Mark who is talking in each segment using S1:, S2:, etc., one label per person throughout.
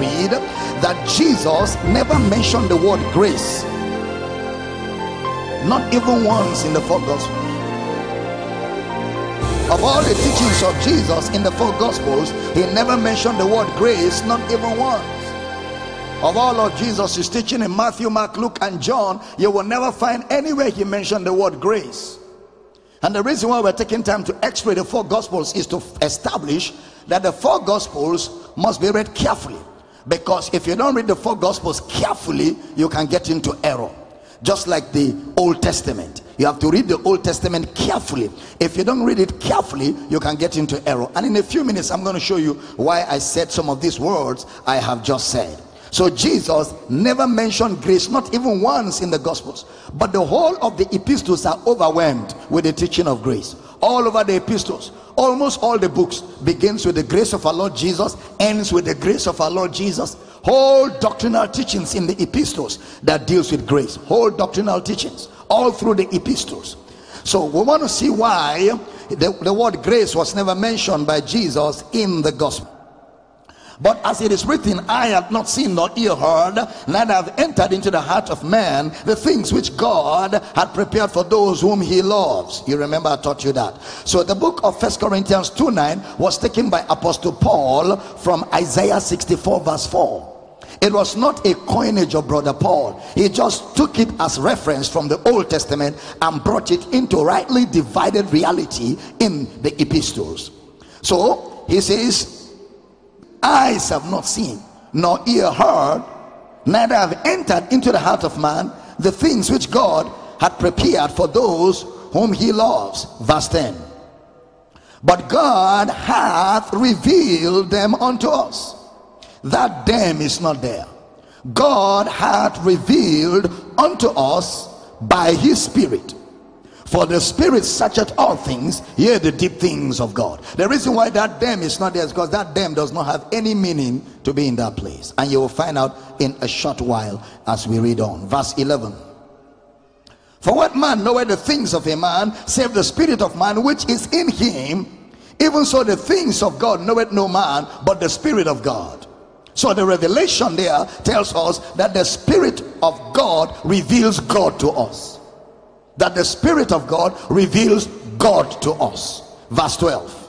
S1: read that Jesus never mentioned the word grace. Not even once in the four gospels. Of all the teachings of Jesus in the four gospels, he never mentioned the word grace, not even once. Of all of Jesus' teaching in Matthew, Mark, Luke, and John, you will never find anywhere he mentioned the word grace. And the reason why we're taking time to x-ray the four gospels is to establish that the four gospels must be read carefully. Because if you don't read the four gospels carefully, you can get into error. Just like the Old Testament. You have to read the Old Testament carefully. If you don't read it carefully, you can get into error. And in a few minutes, I'm going to show you why I said some of these words I have just said. So Jesus never mentioned grace, not even once in the Gospels. But the whole of the epistles are overwhelmed with the teaching of grace. All over the epistles, almost all the books begins with the grace of our Lord Jesus, ends with the grace of our Lord Jesus. Whole doctrinal teachings in the epistles that deals with grace. Whole doctrinal teachings all through the epistles. So we want to see why the, the word grace was never mentioned by Jesus in the gospel. But as it is written, I have not seen nor ear heard, neither have entered into the heart of man the things which God had prepared for those whom he loves. You remember I taught you that. So the book of First Corinthians 2 9 was taken by Apostle Paul from Isaiah 64 verse 4. It was not a coinage of Brother Paul. He just took it as reference from the Old Testament and brought it into rightly divided reality in the epistles. So he says, eyes have not seen, nor ear heard, neither have entered into the heart of man the things which God had prepared for those whom he loves. Verse 10. But God hath revealed them unto us. That them is not there. God hath revealed unto us by his Spirit. For the spirit searcheth all things, yea, the deep things of God. The reason why that them is not there is because that them does not have any meaning to be in that place. And you will find out in a short while as we read on. Verse 11. For what man knoweth the things of a man, save the spirit of man which is in him? Even so, the things of God knoweth no man, but the spirit of God. So the revelation there tells us that the spirit of God reveals God to us that the Spirit of God reveals God to us. Verse 12.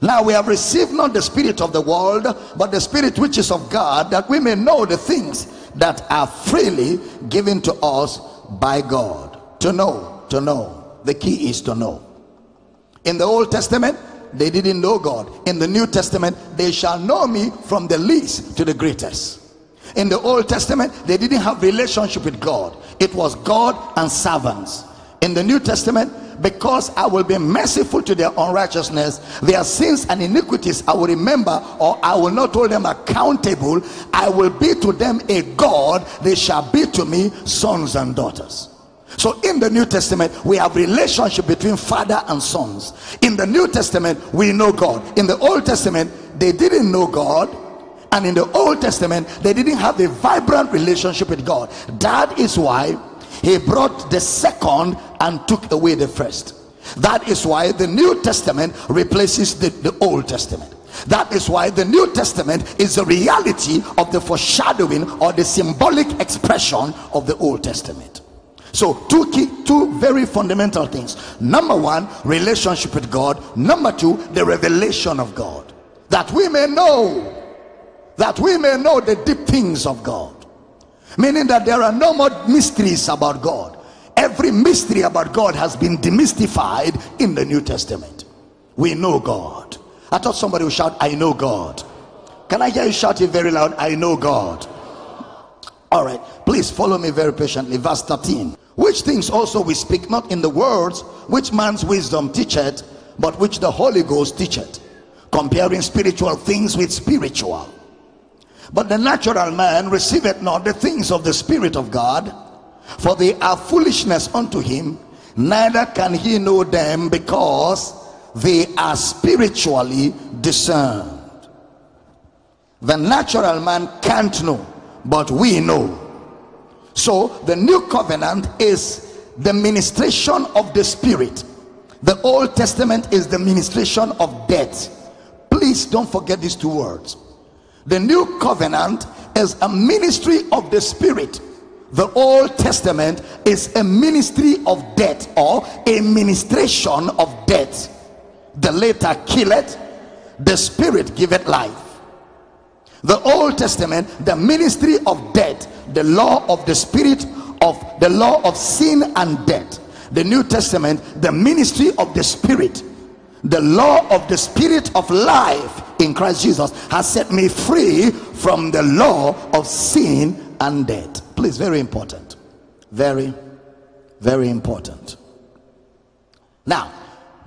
S1: Now we have received not the Spirit of the world, but the Spirit which is of God, that we may know the things that are freely given to us by God. To know, to know. The key is to know. In the Old Testament, they didn't know God. In the New Testament, they shall know me from the least to the greatest. In the Old Testament, they didn't have relationship with God. It was God and servants. In the New Testament, because I will be merciful to their unrighteousness, their sins and iniquities I will remember, or I will not hold them accountable. I will be to them a God, they shall be to me sons and daughters. So in the New Testament, we have relationship between father and sons. In the New Testament, we know God. In the Old Testament, they didn't know God and in the Old Testament, they didn't have a vibrant relationship with God. That is why he brought the second and took away the first. That is why the New Testament replaces the, the Old Testament. That is why the New Testament is the reality of the foreshadowing or the symbolic expression of the Old Testament. So, two key, two very fundamental things. Number one, relationship with God. Number two, the revelation of God. That we may know that we may know the deep things of God. Meaning that there are no more mysteries about God. Every mystery about God has been demystified in the New Testament. We know God. I thought somebody would shout, I know God. Can I hear you shout it very loud? I know God. All right, please follow me very patiently. Verse 13. Which things also we speak not in the words which man's wisdom teacheth, but which the Holy Ghost teacheth, comparing spiritual things with spiritual. But the natural man receiveth not the things of the Spirit of God, for they are foolishness unto him, neither can he know them because they are spiritually discerned. The natural man can't know, but we know. So the new covenant is the ministration of the Spirit. The Old Testament is the ministration of death. Please don't forget these two words The new covenant is a ministry of the spirit. The Old Testament is a ministry of death or a ministration of death. The later killeth, the spirit giveth life. The Old Testament, the ministry of death, the law of the spirit of the law of sin and death. The New Testament, the ministry of the spirit, the law of the spirit of life in Christ Jesus has set me free from the law of sin and death. Please, very important. Very, very important. Now,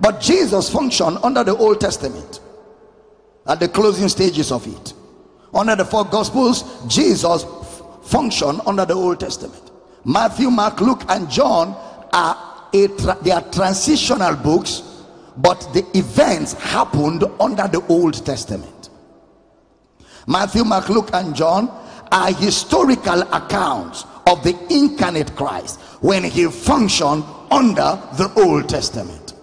S1: but Jesus functioned under the Old Testament at the closing stages of it. Under the four Gospels, Jesus functioned under the Old Testament. Matthew, Mark, Luke, and John are a they are transitional books but the events happened under the Old Testament. Matthew, Mark, Luke, and John are historical accounts of the incarnate Christ when he functioned under the Old Testament.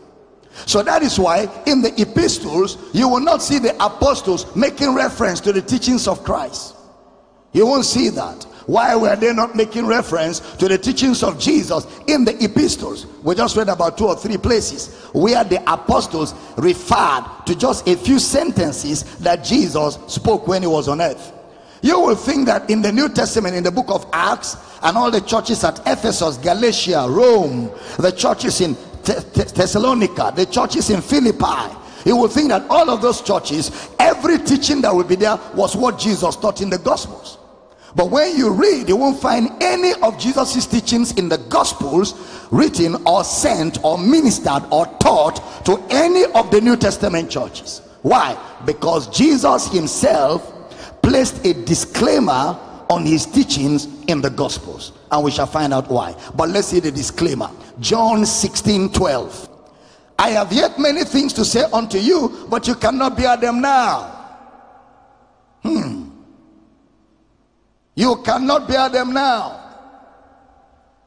S1: So that is why in the epistles you will not see the apostles making reference to the teachings of Christ. You won't see that. Why were they not making reference to the teachings of Jesus in the epistles? We just read about two or three places where the apostles referred to just a few sentences that Jesus spoke when he was on earth. You will think that in the New Testament, in the book of Acts, and all the churches at Ephesus, Galatia, Rome, the churches in Thessalonica, the churches in Philippi, you will think that all of those churches, every teaching that will be there was what Jesus taught in the Gospels. But when you read, you won't find any of Jesus' teachings in the Gospels written or sent or ministered or taught to any of the New Testament churches. Why? Because Jesus himself placed a disclaimer on his teachings in the Gospels. And we shall find out why. But let's see the disclaimer. John 16 12. I have yet many things to say unto you, but you cannot bear them now. Hmm. You cannot bear them now.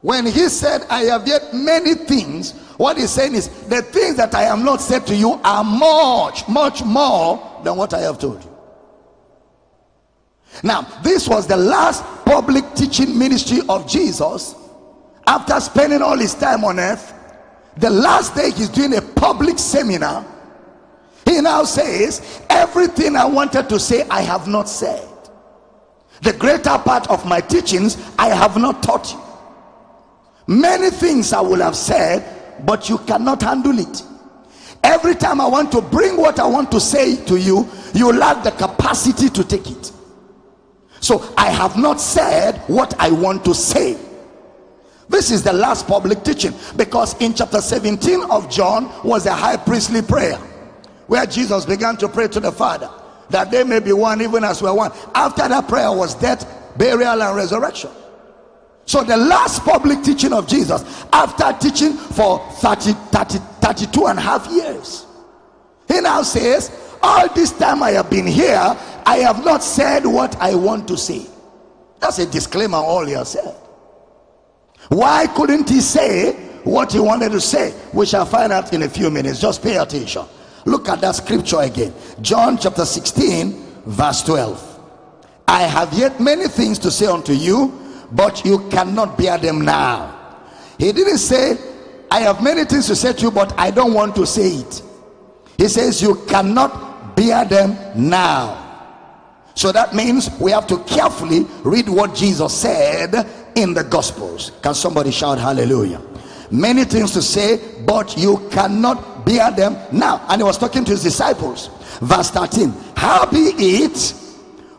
S1: When he said, I have yet many things, what he's saying is, the things that I have not said to you are much, much more than what I have told you. Now, this was the last public teaching ministry of Jesus after spending all his time on earth. The last day he's doing a public seminar. He now says, Everything I wanted to say, I have not said. The greater part of my teachings I have not taught you. Many things I will have said, but you cannot handle it. Every time I want to bring what I want to say to you, you lack the capacity to take it. So I have not said what I want to say. This is the last public teaching because in chapter 17 of John was a high priestly prayer where Jesus began to pray to the Father that they may be one even as we're one. After that prayer was death, burial, and resurrection. So the last public teaching of Jesus, after teaching for 30, 30, 32 and a half years, he now says, all this time I have been here, I have not said what I want to say. That's a disclaimer all he has said. Why couldn't he say what he wanted to say? We shall find out in a few minutes. Just pay attention. Look at that scripture again. John chapter 16, verse 12. I have yet many things to say unto you, but you cannot bear them now. He didn't say, I have many things to say to you, but I don't want to say it. He says, You cannot bear them now. So that means we have to carefully read what Jesus said in the Gospels. Can somebody shout hallelujah? Many things to say, but you cannot bear them now. And he was talking to his disciples. Verse 13. How be it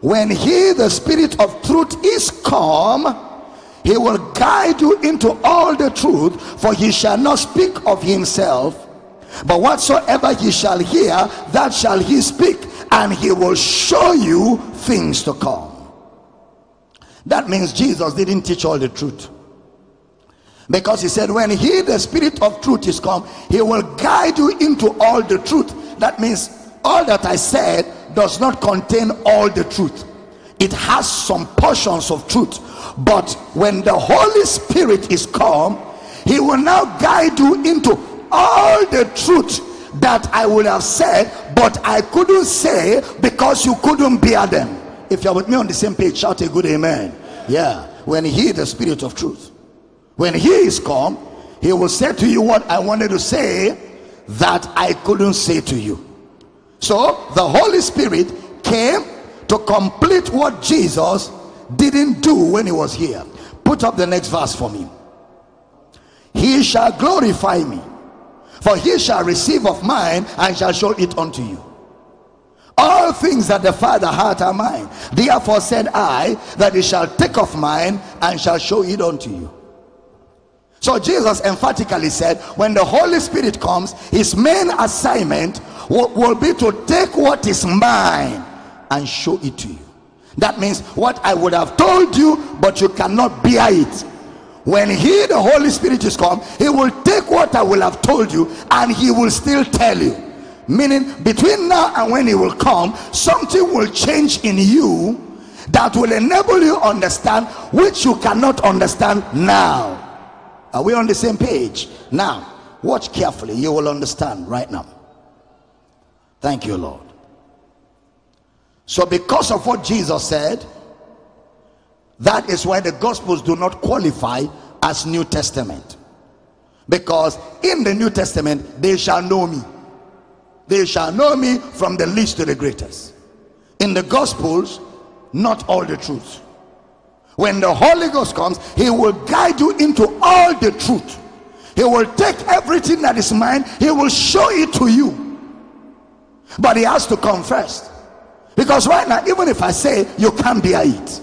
S1: when he, the spirit of truth, is come, he will guide you into all the truth, for he shall not speak of himself. But whatsoever he shall hear, that shall he speak, and he will show you things to come. That means Jesus didn't teach all the truth. Because he said, when he, the spirit of truth, is come, he will guide you into all the truth. That means all that I said does not contain all the truth, it has some portions of truth. But when the Holy Spirit is come, he will now guide you into all the truth that I would have said, but I couldn't say because you couldn't bear them. If you're with me on the same page, shout a good amen. Yeah. When he, the spirit of truth, when he is come, he will say to you what I wanted to say that I couldn't say to you. So the Holy Spirit came to complete what Jesus didn't do when he was here. Put up the next verse for me. He shall glorify me, for he shall receive of mine and shall show it unto you. All things that the Father hath are mine. Therefore said I that he shall take of mine and shall show it unto you. So Jesus emphatically said, when the Holy Spirit comes, his main assignment will, will be to take what is mine and show it to you. That means what I would have told you, but you cannot bear it. When he, the Holy Spirit, is come, he will take what I will have told you and he will still tell you. Meaning, between now and when he will come, something will change in you that will enable you understand which you cannot understand now. Are we on the same page? Now, watch carefully. You will understand right now. Thank you, Lord. So, because of what Jesus said, that is why the Gospels do not qualify as New Testament. Because in the New Testament, they shall know me. They shall know me from the least to the greatest. In the Gospels, not all the truth. When the Holy Ghost comes, He will guide you into all the truth. He will take everything that is mine, He will show it to you. But He has to come first. Because right now, even if I say you can't bear it,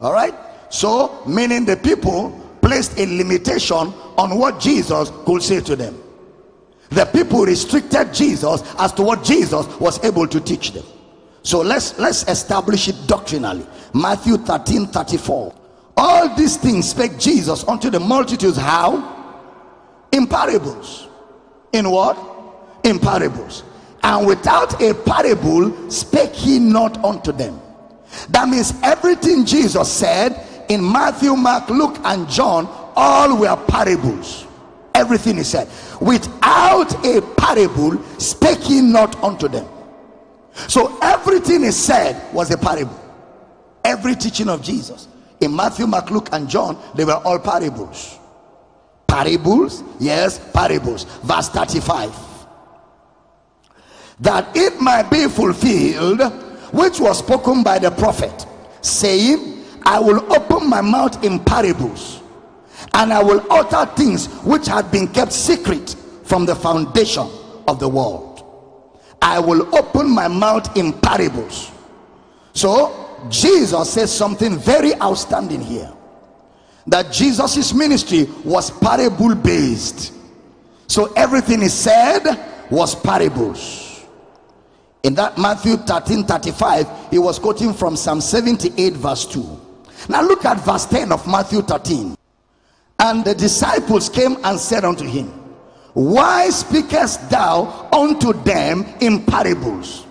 S1: all right, so meaning the people placed a limitation on what Jesus could say to them. The people restricted Jesus as to what Jesus was able to teach them. So let's let's establish it doctrinally. Matthew 13 34. All these things spake Jesus unto the multitudes. How? In parables. In what? In parables and without a parable spake he not unto them that means everything jesus said in matthew mark luke and john all were parables everything he said without a parable spake he not unto them so everything he said was a parable. Every teaching of jesus. In matthew mark luke and john they were all parables. Parables? Yes parables. Verse 35 that it might be fulfilled which was spoken by the prophet saying i will open my mouth in parables and i will utter things which had been kept secret from the foundation of the world i will open my mouth in parables so jesus says something very outstanding here that jesus' ministry was parable based so everything he said was parables in that Matthew 13 35, he was quoting from Psalm 78, verse 2. Now look at verse 10 of Matthew 13. And the disciples came and said unto him, Why speakest thou unto them in parables?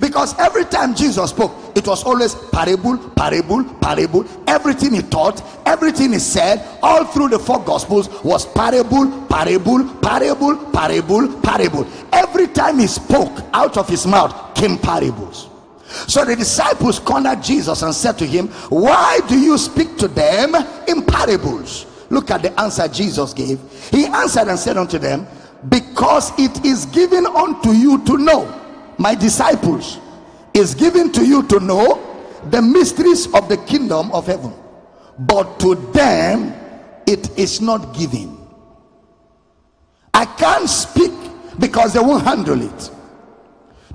S1: Because every time Jesus spoke, it was always parable, parable, parable. Everything he taught, everything he said, all through the four gospels was parable, parable, parable, parable, parable. Every time he spoke, out of his mouth came parables. So the disciples cornered Jesus and said to him, Why do you speak to them in parables? Look at the answer Jesus gave. He answered and said unto them, Because it is given unto you to know my disciples is given to you to know the mysteries of the kingdom of heaven. But to them it is not given. I can't speak because they won't handle it.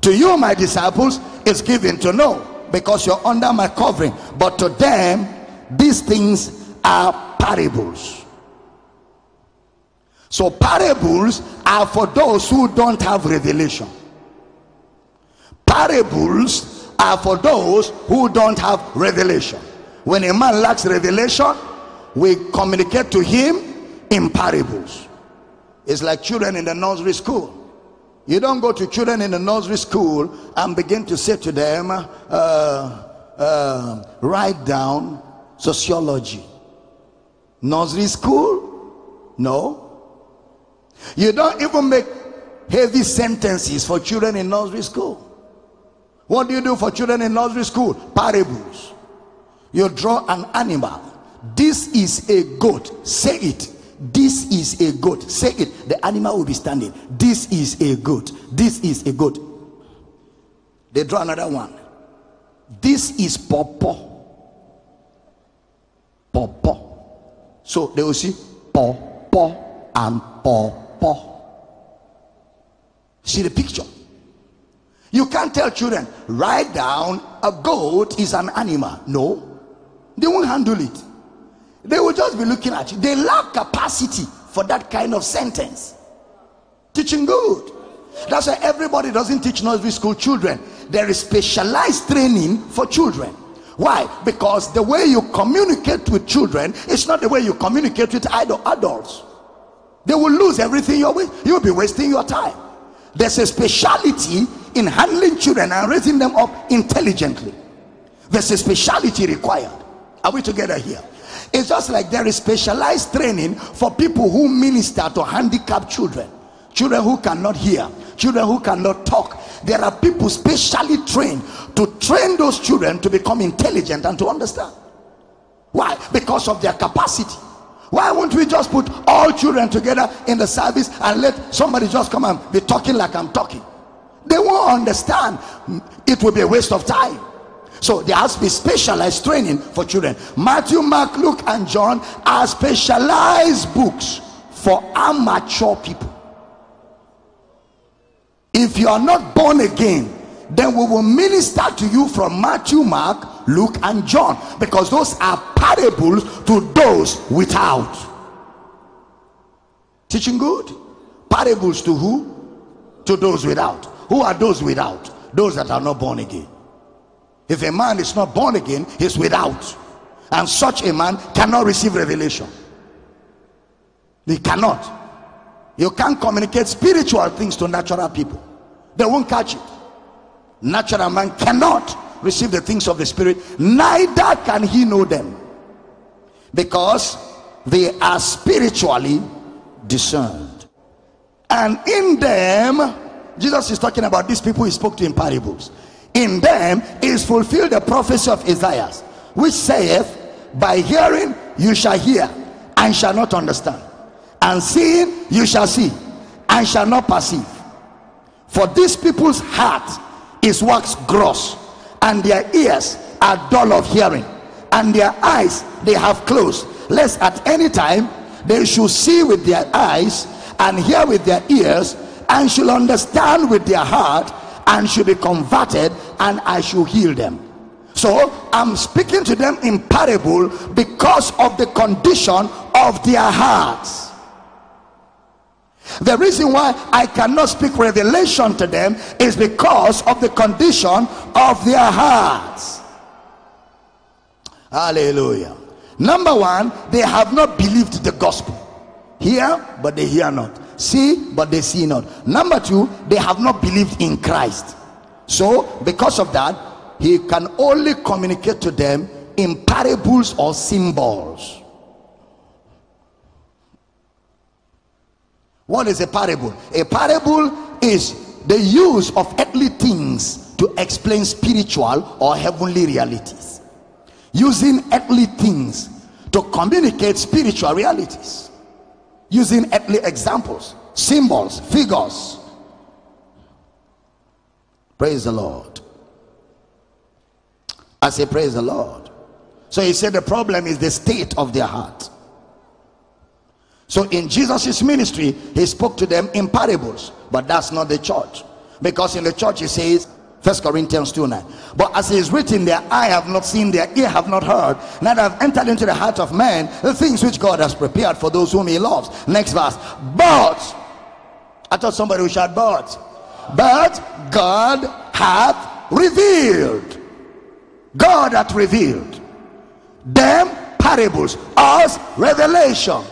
S1: To you my disciples is given to know because you're under my covering. But to them these things are parables. So parables are for those who don't have revelation. Parables are for those who don't have revelation. When a man lacks revelation we communicate to him in parables. It's like children in the nursery school. You don't go to children in the nursery school and begin to say to them uh, uh, write down sociology nursery school no you don't even make heavy sentences for children in nursery school What do you do for children in nursery school? Parables. You draw an animal. This is a goat. Say it. This is a goat. Say it. The animal will be standing. This is a goat. This is a goat. They draw another one. This is popo. Pawpaw. So they will see pawpaw and pawpaw. See the picture. You can't tell children, write down a goat is an animal. No, they won't handle it. They will just be looking at you. They lack capacity for that kind of sentence. Teaching good. That's why everybody doesn't teach nursery school children. There is specialized training for children. Why? Because the way you communicate with children is not the way you communicate with adults. They will lose everything you're with. You'll be wasting your time. There's a speciality in handling children and raising them up intelligently. There's a speciality required. Are we together here? It's just like there is specialized training for people who minister to handicapped children, children who cannot hear, children who cannot talk. There are people specially trained to train those children to become intelligent and to understand. Why? Because of their capacity. Why won't we just put all children together in the service and let somebody just come and be talking like I'm talking? They won't understand. It will be a waste of time. So there has to be specialized training for children. Matthew, Mark, Luke, and John are specialized books for amateur people. If you are not born again, then we will minister to you from Matthew, Mark, Luke, and John because those are parables to those without. Teaching good? Parables to who? To those without. Who are those without? Those that are not born again. If a man is not born again, he's without. And such a man cannot receive revelation. He cannot. You can't communicate spiritual things to natural people, they won't catch it. Natural man cannot receive the things of the spirit, neither can he know them because they are spiritually discerned. And in them, Jesus is talking about these people he spoke to in parables. In them is fulfilled the prophecy of Isaiah, which saith, By hearing you shall hear and shall not understand, and seeing you shall see and shall not perceive. For these people's heart is waxed gross and their ears are dull of hearing and their eyes they have closed lest at any time they should see with their eyes and hear with their ears and should understand with their heart and should be converted and I should heal them. So I'm speaking to them in parable because of the condition of their hearts the reason why I cannot speak revelation to them is because of the condition of their hearts. Hallelujah. Number one, they have not believed the gospel. Hear, but they hear not. See, but they see not. Number two, they have not believed in Christ. So, because of that, he can only communicate to them in parables or symbols. What is a parable? A parable is the use of earthly things to explain spiritual or heavenly realities. Using earthly things to communicate spiritual realities. Using earthly examples, symbols, figures. Praise the Lord. I say, Praise the Lord. So he said the problem is the state of their heart. So in Jesus' ministry, he spoke to them in parables, but that's not the church. Because in the church, he says, First Corinthians 2 9. But as it is written, their eye have not seen, their ear have not heard, neither have entered into the heart of man the things which God has prepared for those whom he loves. Next verse. But I thought somebody would shout, but but God hath revealed. God hath revealed them parables, us revelation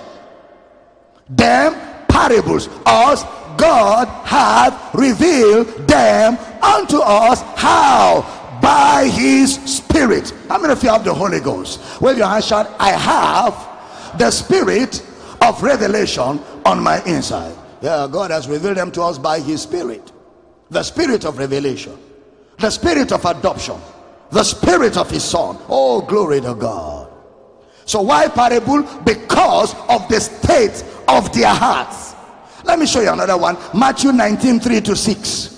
S1: them parables. Us God hath revealed them unto us. How? By his spirit. How many of you have the Holy Ghost? Wave your hand shout I have the spirit of revelation on my inside. Yeah God has revealed them to us by his spirit. The spirit of revelation. The spirit of adoption. The spirit of his son. Oh glory to god. So why parable? Because of the state of their hearts let me show you another one matthew 19 3 to 6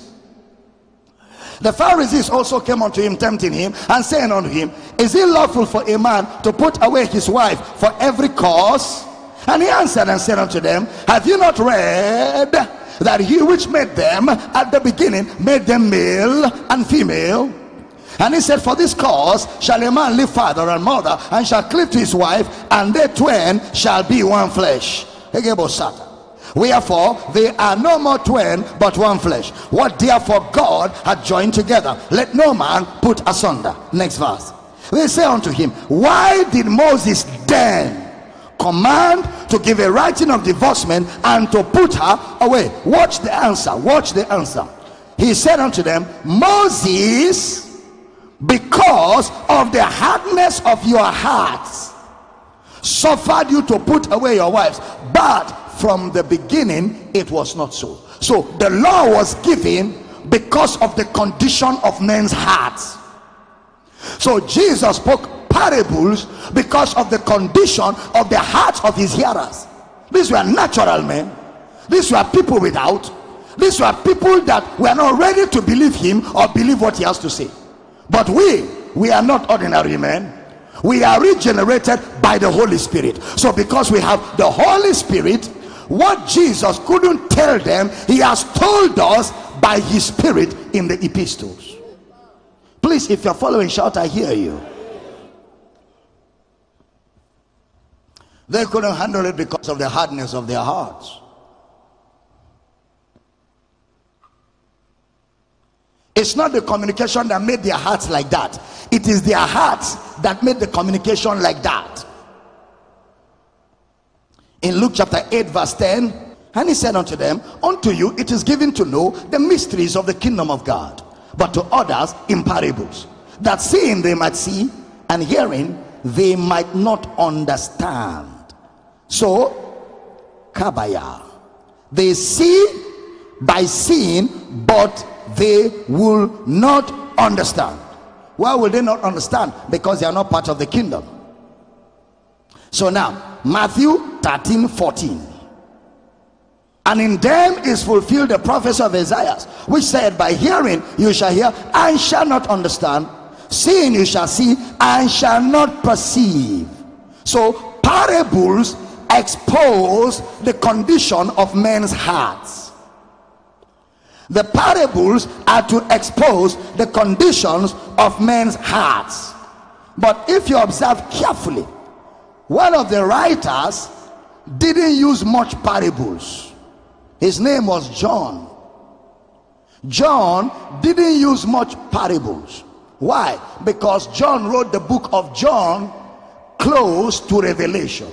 S1: the Pharisees also came unto him, tempting him, and saying unto him, Is it lawful for a man to put away his wife for every cause? And he answered and said unto them, Have you not read that he which made them at the beginning made them male and female? And he said, For this cause shall a man leave father and mother, and shall cleave to his wife, and they twain shall be one flesh. Wherefore they are no more twain but one flesh. What therefore God had joined together, let no man put asunder. Next verse. They say unto him, Why did Moses then command to give a writing of divorcement and to put her away? Watch the answer. Watch the answer. He said unto them, Moses because of the hardness of your hearts suffered you to put away your wives but from the beginning it was not so. So the law was given because of the condition of men's hearts. So jesus spoke parables because of the condition of the hearts of his hearers. These were natural men. These were people without. These were people that were not ready to believe him or believe what he has to say. But we, we are not ordinary men. We are regenerated by the Holy Spirit. So because we have the Holy Spirit, what Jesus couldn't tell them, he has told us by his spirit in the epistles. Please, if you're following, shout, I hear you. They couldn't handle it because of the hardness of their hearts. It's not the communication that made their hearts like that. It is their hearts that made the communication like that. In Luke chapter 8, verse 10, and he said unto them, Unto you it is given to know the mysteries of the kingdom of God, but to others in parables, that seeing they might see, and hearing they might not understand. So, kabaya, they see by seeing, but they will not understand. Why will they not understand? Because they are not part of the kingdom. So now, Matthew 13 14. And in them is fulfilled the prophecy of Isaiah, which said, By hearing you shall hear and shall not understand, seeing you shall see and shall not perceive. So, parables expose the condition of men's hearts the parables are to expose the conditions of men's hearts. But if you observe carefully, one of the writers didn't use much parables. His name was John. John didn't use much parables. Why? Because John wrote the book of John close to Revelation.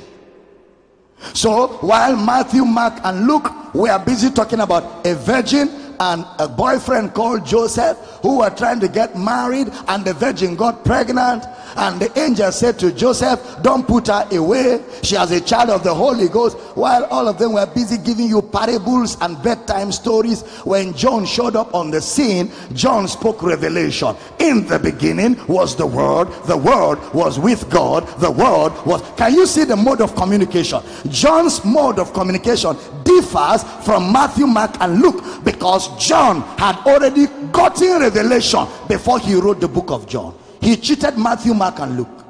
S1: So while Matthew, Mark, and Luke were busy talking about a virgin and a boyfriend called Joseph who were trying to get married and the virgin got pregnant. And the angel said to Joseph don't put her away. She has a child of the Holy Ghost. While all of them were busy giving you parables and bedtime stories when John showed up on the scene John spoke revelation. In the beginning was the word. The word was with God. The word was can you see the mode of communication? John's mode of communication differs from Matthew Mark and Luke because John had already gotten revelation before he wrote the book of John. He cheated Matthew, Mark, and Luke.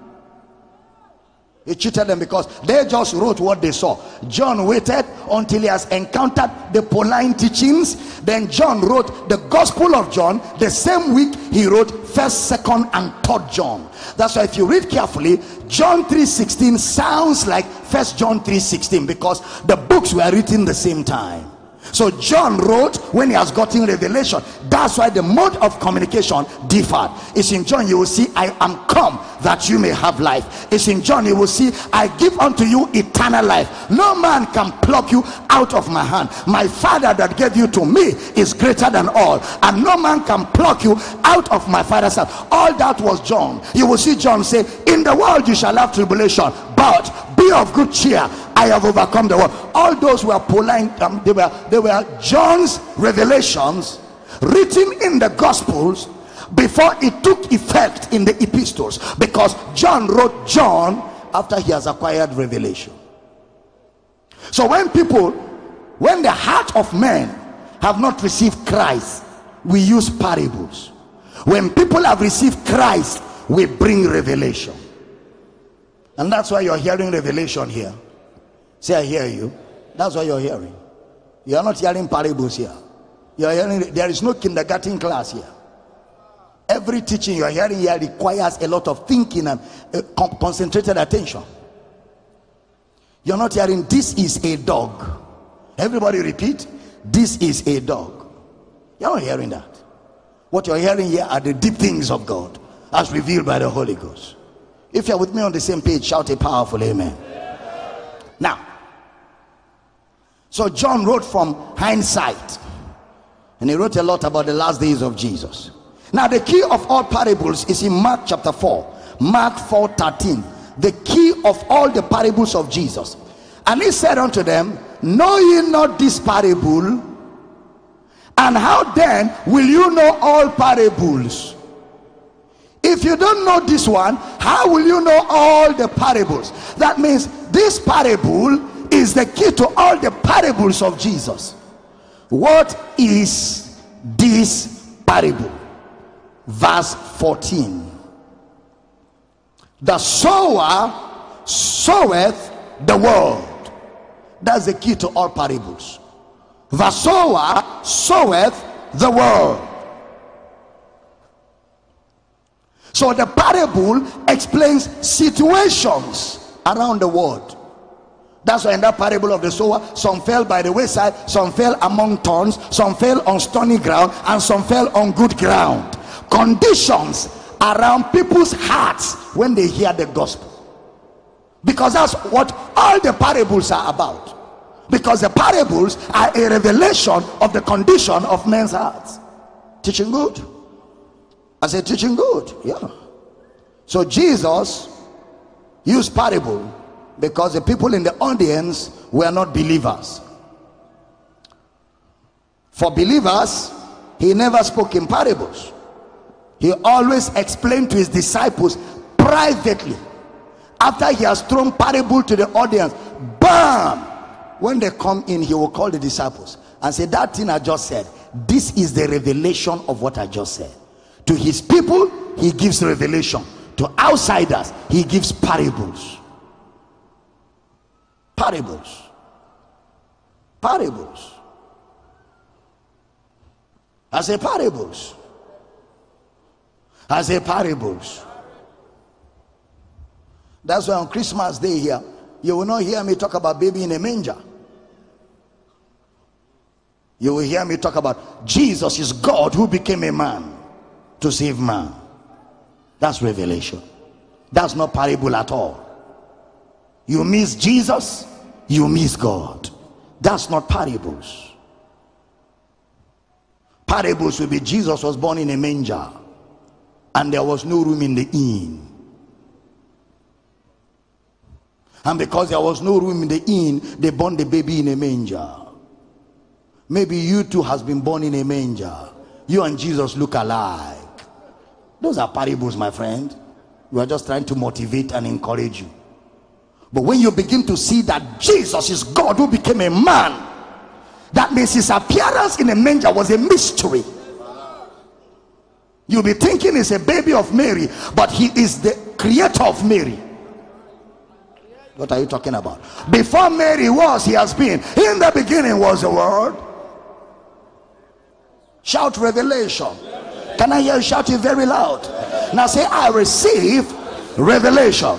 S1: He cheated them because they just wrote what they saw. John waited until he has encountered the Pauline teachings. Then John wrote the Gospel of John. The same week he wrote First, Second, and Third John. That's why if you read carefully, John 3:16 sounds like First John 3:16 because the books were written the same time. So John wrote when he has gotten revelation. That's why the mode of communication differed. It's in John you will see, I am come that you may have life. It's in John you will see, I give unto you eternal life. No man can pluck you out of my hand. My Father that gave you to me is greater than all, and no man can pluck you out of my Father's hand. All that was John. You will see John say, In the world you shall have tribulation, but be of good cheer I have overcome the world. All those were Pauline, um, they were they were John's revelations written in the gospels, before it took effect in the epistles because John wrote John after he has acquired revelation. So when people, when the heart of men have not received Christ, we use parables. When people have received Christ, we bring revelation. And that's why you're hearing revelation here. Say, I hear you. That's what you're hearing. You're not hearing parables here. You're hearing, there is no kindergarten class here. Every teaching you're hearing here requires a lot of thinking and uh, concentrated attention. You're not hearing, this is a dog. Everybody repeat, this is a dog. You're not hearing that. What you're hearing here are the deep things of God as revealed by the Holy Ghost. If you're with me on the same page, shout a powerful amen. Now, so John wrote from hindsight, and he wrote a lot about the last days of Jesus. Now, the key of all parables is in Mark chapter 4, Mark 4 13. The key of all the parables of Jesus. And he said unto them, Know ye not this parable? And how then will you know all parables? If you don't know this one, how will you know all the parables? That means this parable is the key to all the parables of Jesus. What is this parable? Verse 14. The sower soweth the word. That's the key to all parables. The sower soweth the word. So the parable explains situations around the world. That's why in that parable of the sower, some fell by the wayside, some fell among thorns, some fell on stony ground, and some fell on good ground. Conditions around people's hearts when they hear the gospel. Because that's what all the parables are about. Because the parables are a revelation of the condition of men's hearts. Teaching good. I said, teaching good. Yeah. So Jesus used parable because the people in the audience were not believers. For believers, he never spoke in parables. He always explained to his disciples privately. After he has thrown parable to the audience, bam! When they come in, he will call the disciples and say, That thing I just said, this is the revelation of what I just said. To his people, he gives revelation. To outsiders, he gives parables. Parables. Parables. I say parables. I say parables. That's why on Christmas Day here, you will not hear me talk about baby in a manger. You will hear me talk about Jesus is God who became a man to save man. That's revelation. That's not parable at all. You miss Jesus, you miss God. That's not parables. Parables will be Jesus was born in a manger and there was no room in the inn. And because there was no room in the inn, they born the baby in a manger. Maybe you too has been born in a manger. You and Jesus look alike. Those are parables, my friend. We are just trying to motivate and encourage you. But when you begin to see that Jesus is God who became a man, that means his appearance in a manger was a mystery. You'll be thinking he's a baby of Mary, but he is the creator of Mary. What are you talking about? Before Mary was, he has been. In the beginning was the word. Shout revelation. Can I hear you shout it very loud? Now say, I receive revelation.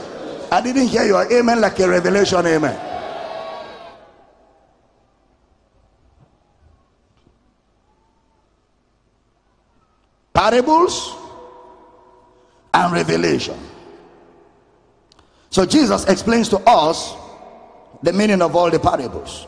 S1: I didn't hear your amen like a revelation amen. Parables and revelation. So Jesus explains to us the meaning of all the parables.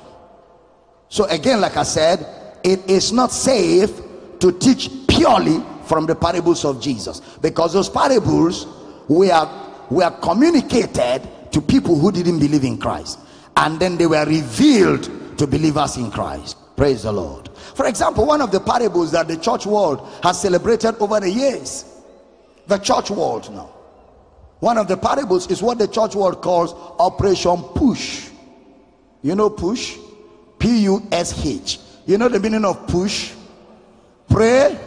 S1: So again, like I said, it is not safe to teach purely from the parables of Jesus because those parables were, were communicated to people who didn't believe in Christ and then they were revealed to believers in Christ. Praise the Lord. For example, one of the parables that the church world has celebrated over the years, the church world now. One of the parables is what the church world calls Operation Push. You know, push? P U S H. You know the meaning of push? Pray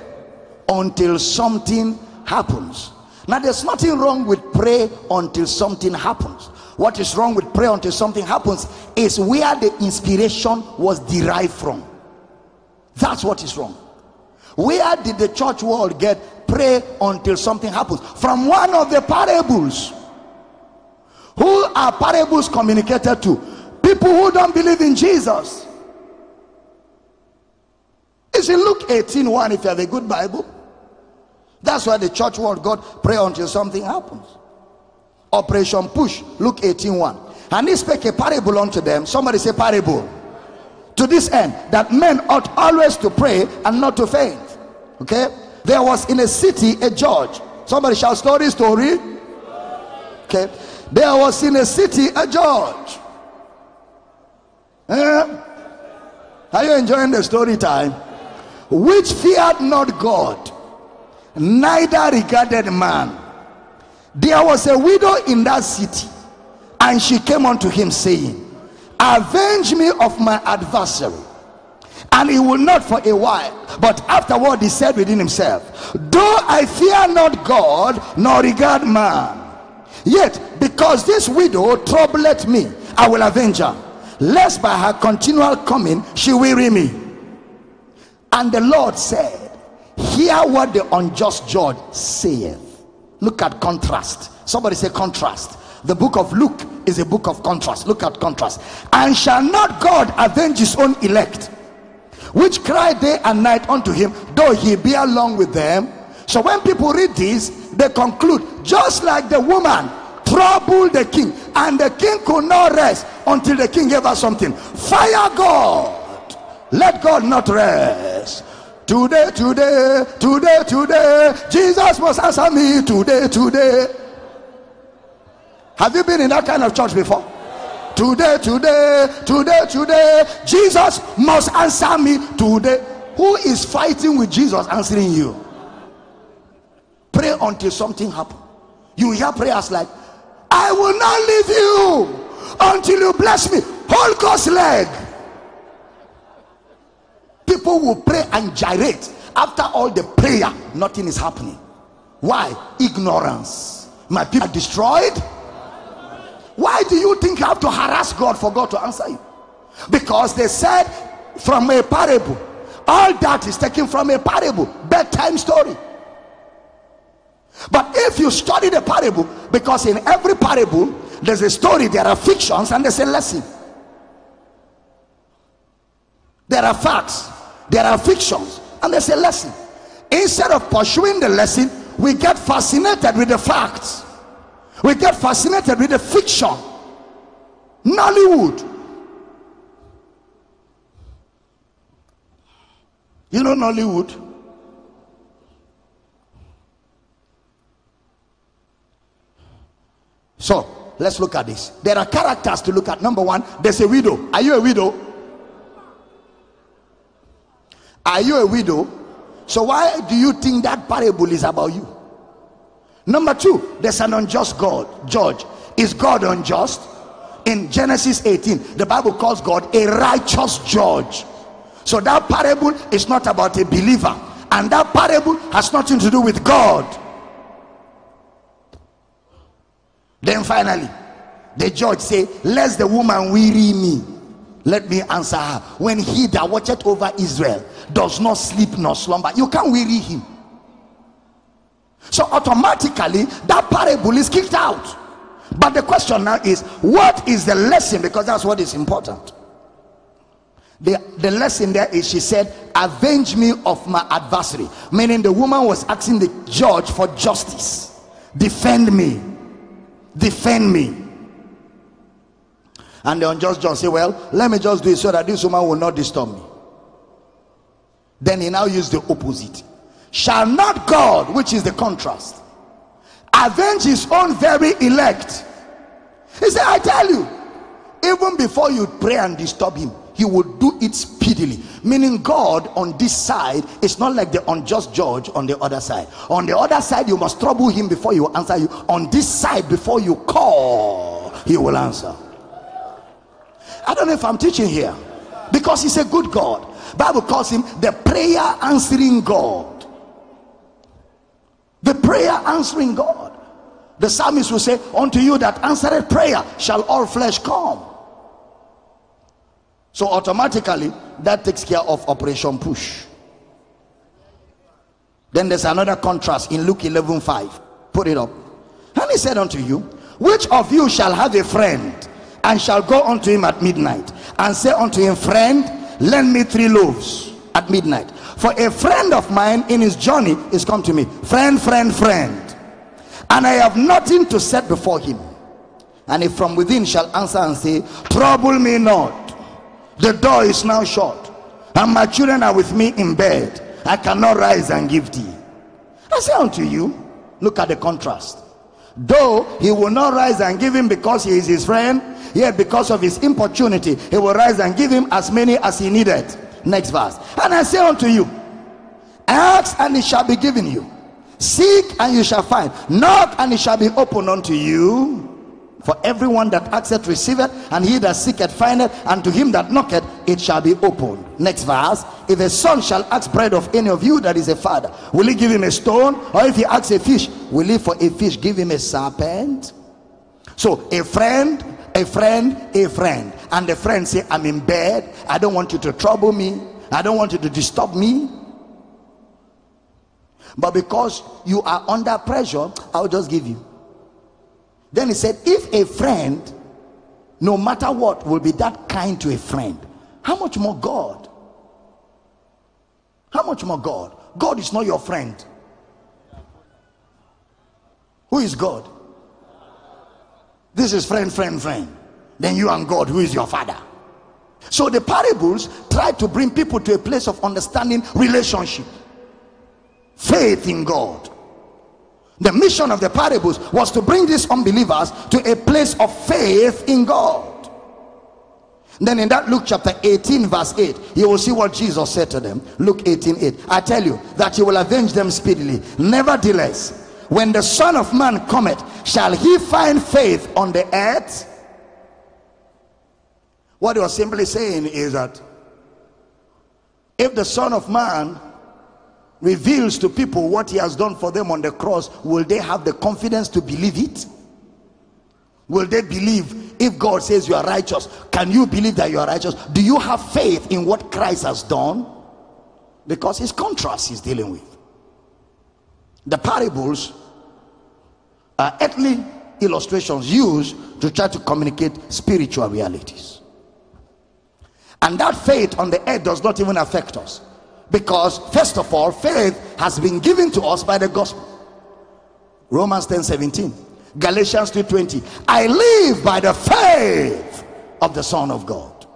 S1: until something happens. Now, there's nothing wrong with pray until something happens. What is wrong with pray until something happens is where the inspiration was derived from. That's what is wrong. Where did the church world get pray until something happens? From one of the parables. Who are parables communicated to? People who don't believe in Jesus. It's in Luke 18 1 if you have a good Bible. That's why the church world God pray until something happens. Operation Push, Luke 18 1. And he spake a parable unto them. Somebody say parable. To this end, that men ought always to pray and not to faint. Okay? There was in a city a judge. Somebody shall story story. Okay. There was in a city a judge. Eh? Are you enjoying the story time? Which feared not God neither regarded man. There was a widow in that city, and she came unto him, saying, Avenge me of my adversary. And he will not for a while, but afterward he said within himself, Though I fear not God, nor regard man, yet because this widow troubleth me, I will avenge her, lest by her continual coming she weary me. And the Lord said, hear what the unjust judge saith. Look at contrast. Somebody say contrast. The book of luke is a book of contrast. Look at contrast. And shall not god avenge his own elect which cry day and night unto him though he be along with them? So when people read this they conclude just like the woman troubled the king and the king could not rest until the king gave her something. Fire god let god not rest Today, today, today, today, Jesus must answer me today, today. Have you been in that kind of church before? Today, today, today, today, Jesus must answer me today. Who is fighting with Jesus answering you? Pray until something happens. You hear prayers like, I will not leave you until you bless me. Hold God's leg people will pray and gyrate after all the prayer. Nothing is happening. Why? Ignorance. My people are destroyed. Why do you think you have to harass god for god to answer you? Because they said from a parable all that is taken from a parable bedtime story. But if you study the parable because in every parable there's a story there are fictions and there's a lesson. There are facts there are fictions and there's a lesson. Instead of pursuing the lesson we get fascinated with the facts. We get fascinated with the fiction. Nollywood. You know nollywood? So let's look at this. There are characters to look at. Number one there's a widow. Are you a widow are you a widow? So why do you think that parable is about you? Number two, there's an unjust God, judge. Is God unjust? In Genesis 18, the Bible calls God a righteous judge. So that parable is not about a believer, and that parable has nothing to do with God. Then finally, the judge say, "Let the woman weary me." Let me answer her. When he that watcheth over Israel does not sleep nor slumber, you can't weary him. So automatically that parable is kicked out. But the question now is, what is the lesson? Because that's what is important. The, the lesson there is she said, Avenge me of my adversary. Meaning the woman was asking the judge for justice. Defend me. Defend me. And the unjust judge say, Well, let me just do it so that this woman will not disturb me. Then he now used the opposite. Shall not God, which is the contrast, avenge his own very elect? He said, I tell you, even before you pray and disturb him, he would do it speedily. Meaning god on this side is not like the unjust judge on the other side. On the other side you must trouble him before will answer you. On this side before you call he will answer. I don't know if i'm teaching here because he's a good god bible calls him the prayer answering god. The prayer answering god. The psalmist will say unto you that answered prayer shall all flesh come. So automatically that takes care of operation push. Then there's another contrast in luke 11 5 put it up. And he said unto you which of you shall have a friend and shall go unto him at midnight and say unto him friend lend me three loaves at midnight. For a friend of mine in his journey is come to me. Friend friend friend. And i have nothing to set before him. And if from within shall answer and say trouble me not. The door is now shut. And my children are with me in bed. I cannot rise and give thee. I say unto you look at the contrast. Though he will not rise and give him because he is his friend yet because of his importunity he will rise and give him as many as he needed. Next verse. And i say unto you ask and it shall be given you. Seek and you shall find. Knock and it shall be opened unto you. For everyone that asketh receiveth and he that seeketh findeth and to him that knocketh it shall be opened. Next verse. If a son shall ask bread of any of you that is a father will he give him a stone? Or if he asks a fish will he for a fish give him a serpent? So a friend a friend a friend and the friend say i'm in bed i don't want you to trouble me i don't want you to disturb me but because you are under pressure i'll just give you then he said, if a friend, no matter what, will be that kind to a friend, how much more God? How much more God? God is not your friend. Who is God? This is friend, friend, friend. Then you and God, who is your father? So the parables try to bring people to a place of understanding relationship, faith in God. The mission of the parables was to bring these unbelievers to a place of faith in God. Then in that Luke chapter 18, verse 8, you will see what Jesus said to them. Luke 18 8. I tell you that he will avenge them speedily. Nevertheless, when the Son of Man cometh, shall he find faith on the earth? What he was simply saying is that if the Son of Man reveals to people what he has done for them on the cross, will they have the confidence to believe it? Will they believe if God says you are righteous? Can you believe that you are righteous? Do you have faith in what Christ has done? Because his contrast he's dealing with. The parables are earthly illustrations used to try to communicate spiritual realities. And that faith on the earth does not even affect us. Because first of all faith has been given to us by the gospel. Romans 10 17 galatians 2 20 i live by the faith of the son of god.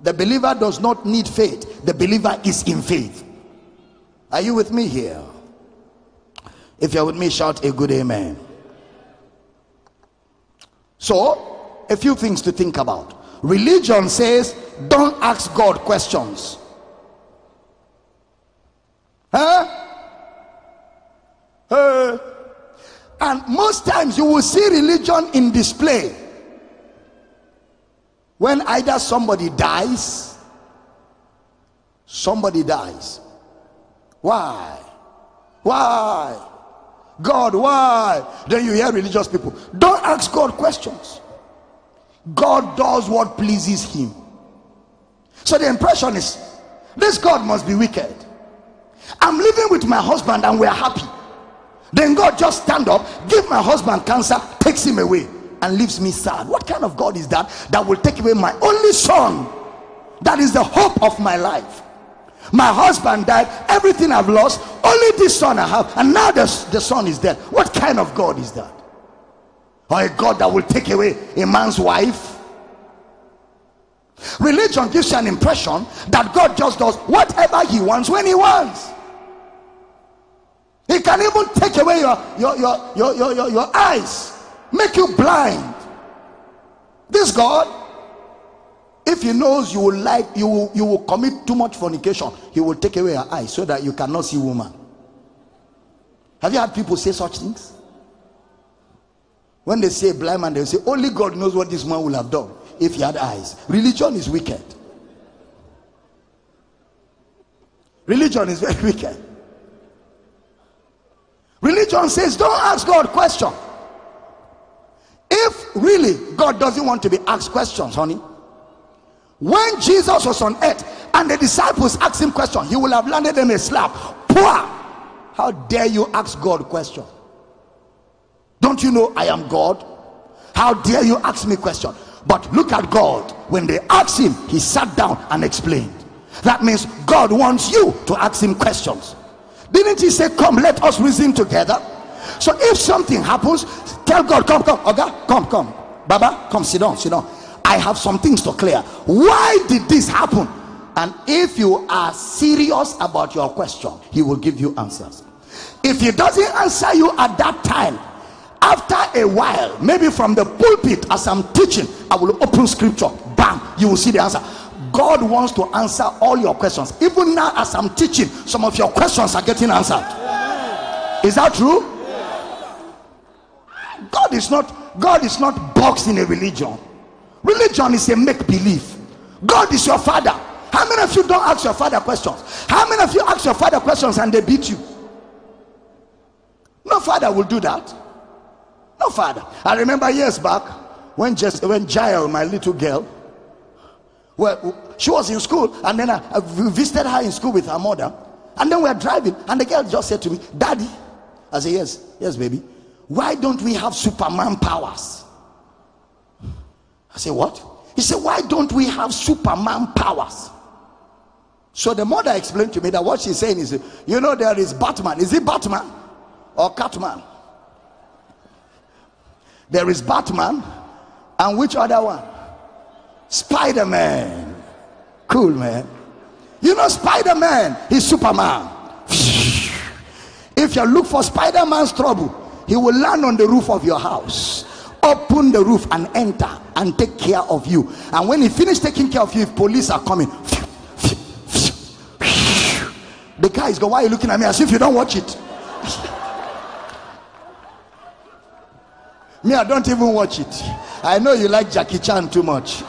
S1: The believer does not need faith. The believer is in faith. Are you with me here if you're with me shout a good amen so a few things to think about religion says don't ask god questions Huh? Uh, and most times you will see religion in display when either somebody dies, somebody dies. Why? Why? God, why? Then you hear religious people. Don't ask God questions. God does what pleases him. So the impression is this God must be wicked. I'm living with my husband and we're happy. Then God just stand up, give my husband cancer, takes him away, and leaves me sad. What kind of God is that that will take away my only son? That is the hope of my life. My husband died, everything I've lost, only this son I have, and now the, the son is dead. What kind of God is that? Or a God that will take away a man's wife? Religion gives you an impression that God just does whatever he wants when he wants. He can even take away your, your, your, your, your, your, your eyes, make you blind. This God If he knows you will like you will, you will commit too much fornication, he will take away your eyes so that you cannot see woman. Have you had people say such things? When they say blind man, they say only God knows what this man will have done if he had eyes. Religion is wicked. Religion is very wicked. Religion says, don't ask God question. If really God doesn't want to be asked questions, honey, when Jesus was on earth and the disciples asked him questions, he would have landed them a slap. Poor! How dare you ask God question? Don't you know I am God? How dare you ask me question? But look at God. When they asked him, he sat down and explained. That means God wants you to ask him questions. Didn't he say, Come, let us reason together? So if something happens, tell God, Come, come, Oga, come, come. Baba, come, sit down, sit down. I have some things to clear. Why did this happen? And if you are serious about your question, he will give you answers. If he doesn't answer you at that time, after a while, maybe from the pulpit as I'm teaching, I will open scripture, bam, you will see the answer. God wants to answer all your questions. Even now, as I'm teaching, some of your questions are getting answered. Is that true? God is not God is not boxed in a religion. Religion is a make believe. God is your father. How many of you don't ask your father questions? How many of you ask your father questions and they beat you? No father will do that. No father. I remember years back when just when Jael, my little girl, well, she was in school, and then I, visited her in school with her mother, and then we were driving, and the girl just said to me, "Daddy," I said, "Yes, yes, baby. Why don't we have Superman powers?" I said, "What?" He said, "Why don't we have Superman powers?" So the mother explained to me that what she's saying is, you know, there is Batman. Is it Batman or Catman? There is Batman, and which other one? Spider Man. Cool, man. You know, Spider Man is Superman. If you look for Spider Man's trouble, he will land on the roof of your house, open the roof, and enter and take care of you. And when he finishes taking care of you, if police are coming, the guy is going, Why are you looking at me as if you don't watch it? me, I don't even watch it. I know you like Jackie Chan too much.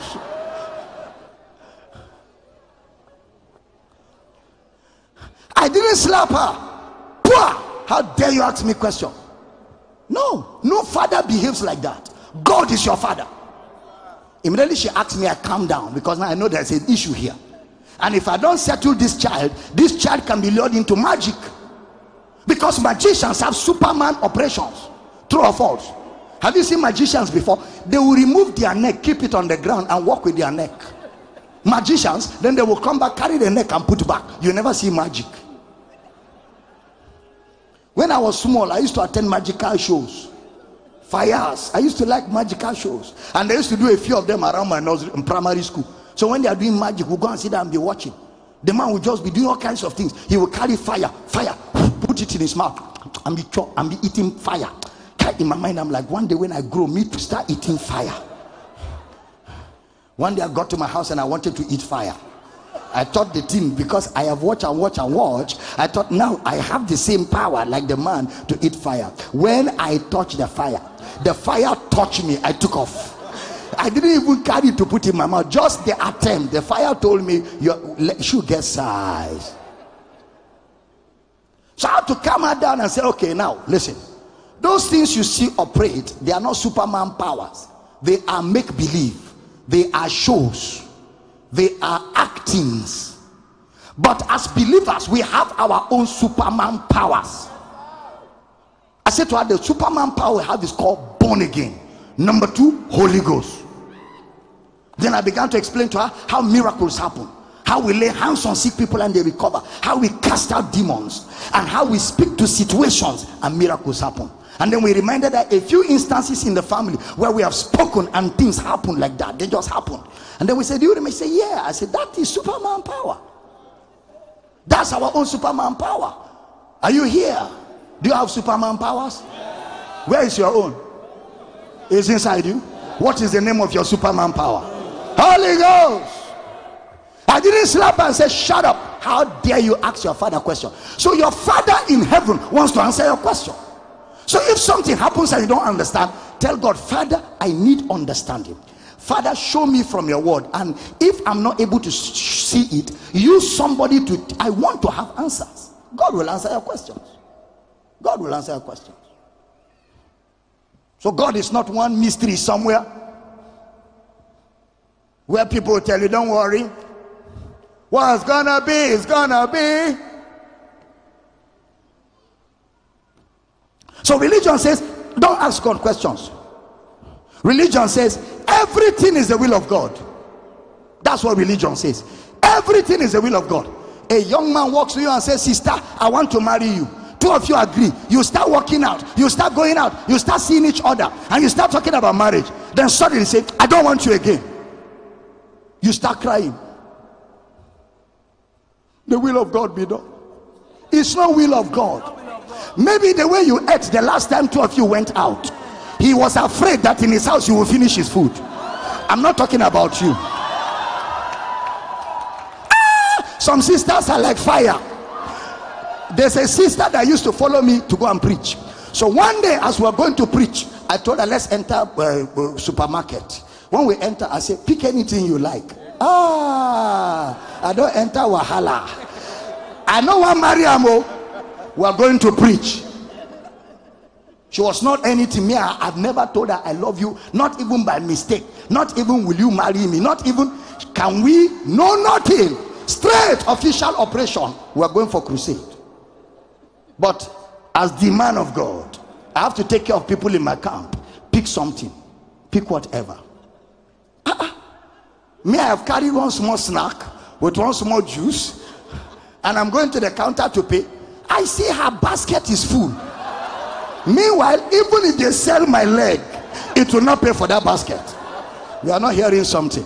S1: I didn't slap her. How dare you ask me question? No, no father behaves like that. God is your father. Immediately she asked me, I calm down because now I know there's an issue here. And if I don't settle this child, this child can be lured into magic. Because magicians have Superman operations. True or false? Have you seen magicians before? They will remove their neck, keep it on the ground, and walk with their neck. Magicians, then they will come back, carry the neck, and put back. You never see magic. When I was small, I used to attend magical shows. Fires. I used to like magical shows. And they used to do a few of them around my nursery in primary school. So when they are doing magic, we'll go and sit down and be watching. The man will just be doing all kinds of things. He will carry fire, fire, put it in his mouth, and be and be eating fire. In my mind, I'm like, one day when I grow, me to start eating fire. One day I got to my house and I wanted to eat fire. I taught the team because I have watched and watched and watched. I thought now I have the same power like the man to eat fire. When I touched the fire, the fire touched me. I took off. I didn't even carry to put in my mouth. Just the attempt. The fire told me your should get size. So I had to calm her down and say, okay, now listen. Those things you see operate, they are not Superman powers. They are make believe. They are shows they are actings. But as believers, we have our own Superman powers. I said to her, the Superman power we have is called born again. Number two, Holy Ghost. Then I began to explain to her how miracles happen, how we lay hands on sick people and they recover, how we cast out demons, and how we speak to situations and miracles happen. And then we reminded her a few instances in the family where we have spoken and things happen like that. They just happen. And then we said, you remember? He said, Yeah. I said, That is Superman power. That's our own Superman power. Are you here? Do you have Superman powers? Where is your own? It's inside you. What is the name of your Superman power? Holy Ghost. I didn't slap and say, Shut up. How dare you ask your father question? So your father in heaven wants to answer your question. So if something happens and you don't understand, tell God, Father, I need understanding. Father, show me from your word. And if I'm not able to see it, use somebody to. I want to have answers. God will answer your questions. God will answer your questions. So God is not one mystery somewhere where people tell you, don't worry. What's gonna be is gonna be. So religion says, don't ask God questions. Religion says, everything is the will of God. That's what religion says. Everything is the will of God. A young man walks to you and says, Sister, I want to marry you. Two of you agree. You start working out. You start going out. You start seeing each other. And you start talking about marriage. Then suddenly say i don't want you again. You start crying. The will of god be done. It's not will of god. Maybe the way you ate the last time two of you went out he was afraid that in his house you will finish his food. I'm not talking about you. Ah, some sisters are like fire. There's a sister that used to follow me to go and preach. So one day as we're going to preach i told her let's enter uh, uh, supermarket. When we enter i said pick anything you like. Ah i don't enter wahala. I know one mariamo we are going to preach she was not anything me I, i've never told her i love you not even by mistake not even will you marry me not even can we know nothing straight official operation we are going for crusade but as the man of God, I have to take care of people in my camp. Pick something, pick whatever. Uh-uh. Me, I have carried one small snack with one small juice, and I'm going to the counter to pay. I see her basket is full. Meanwhile, even if they sell my leg, it will not pay for that basket. You are not hearing something.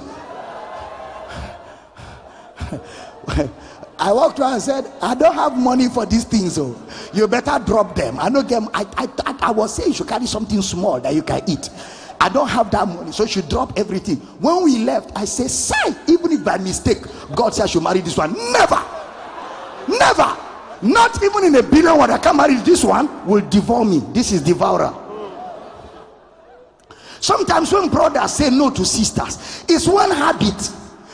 S1: I walked around and said, I don't have money for these things. So oh. you better drop them. I know them. I, I, I, was saying you should carry something small that you can eat. I don't have that money, so she drop everything. When we left, I said, Say, even if by mistake God says I should marry this one, never, never, not even in a billion what I can marry this one will devour me. This is devourer. Sometimes when brothers say no to sisters, it's one habit.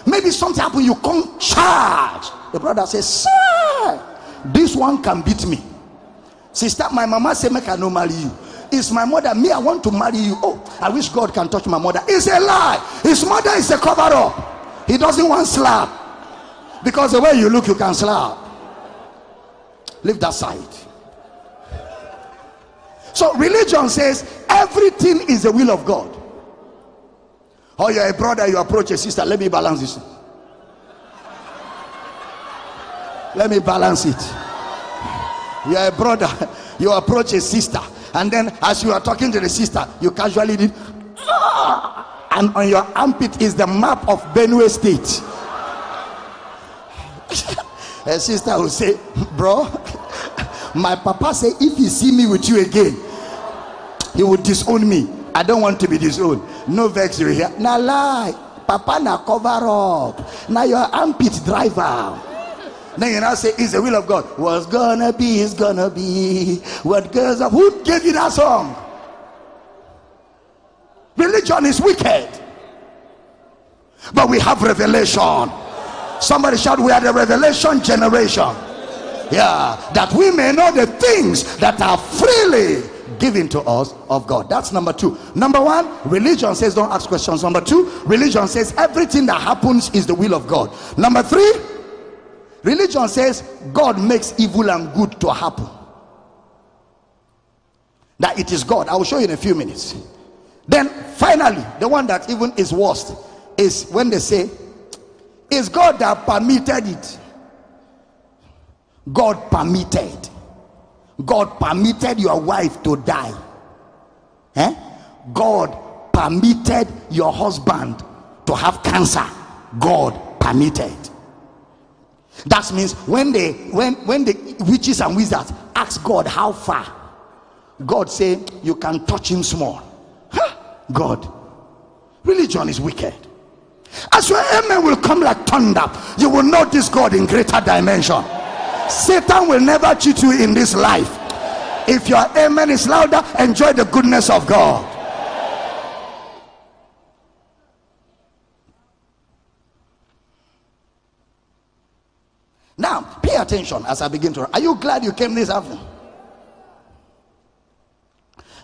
S1: Maybe something happen, you come charge the brother says, Sir, this one can beat me. Sister, my mama say, Make I no marry you. It's my mother. Me, I want to marry you. Oh, I wish God can touch my mother. It's a lie. His mother is a cover up. He doesn't want slap. Because the way you look, you can slap. Leave that side. So religion says everything is the will of God. Oh, you're a brother, you approach a sister. Let me balance this. Let me balance it. You are a brother, you approach a sister, and then as you are talking to the sister, you casually did, ah! and on your armpit is the map of Benue State. a sister will say, Bro, my papa say if he see me with you again, he will disown me. I don't want to be disowned. No vex you here. Now lie. Papa na cover up. Now your armpit driver. Then you now say, It's the will of God. What's gonna be is gonna be. What goes up? Who gave you that song? Religion is wicked. But we have revelation. Somebody shout, We are the revelation generation. Yeah, that we may know the things that are freely given to us of God. That's number two. Number one, religion says don't ask questions. Number two, religion says everything that happens is the will of God. Number three, Religion says God makes evil and good to happen. That it is God. I will show you in a few minutes. Then finally, the one that even is worst is when they say, It's God that permitted it. God permitted. God permitted your wife to die. Eh? God permitted your husband to have cancer. God permitted. That means when they when when the witches and wizards ask God how far, God say you can touch him small. Huh? God, religion is wicked. As your amen will come like thunder, you will know this God in greater dimension. Satan will never cheat you in this life. If your amen is louder, enjoy the goodness of God. Now, pay attention as I begin to. Are you glad you came this afternoon?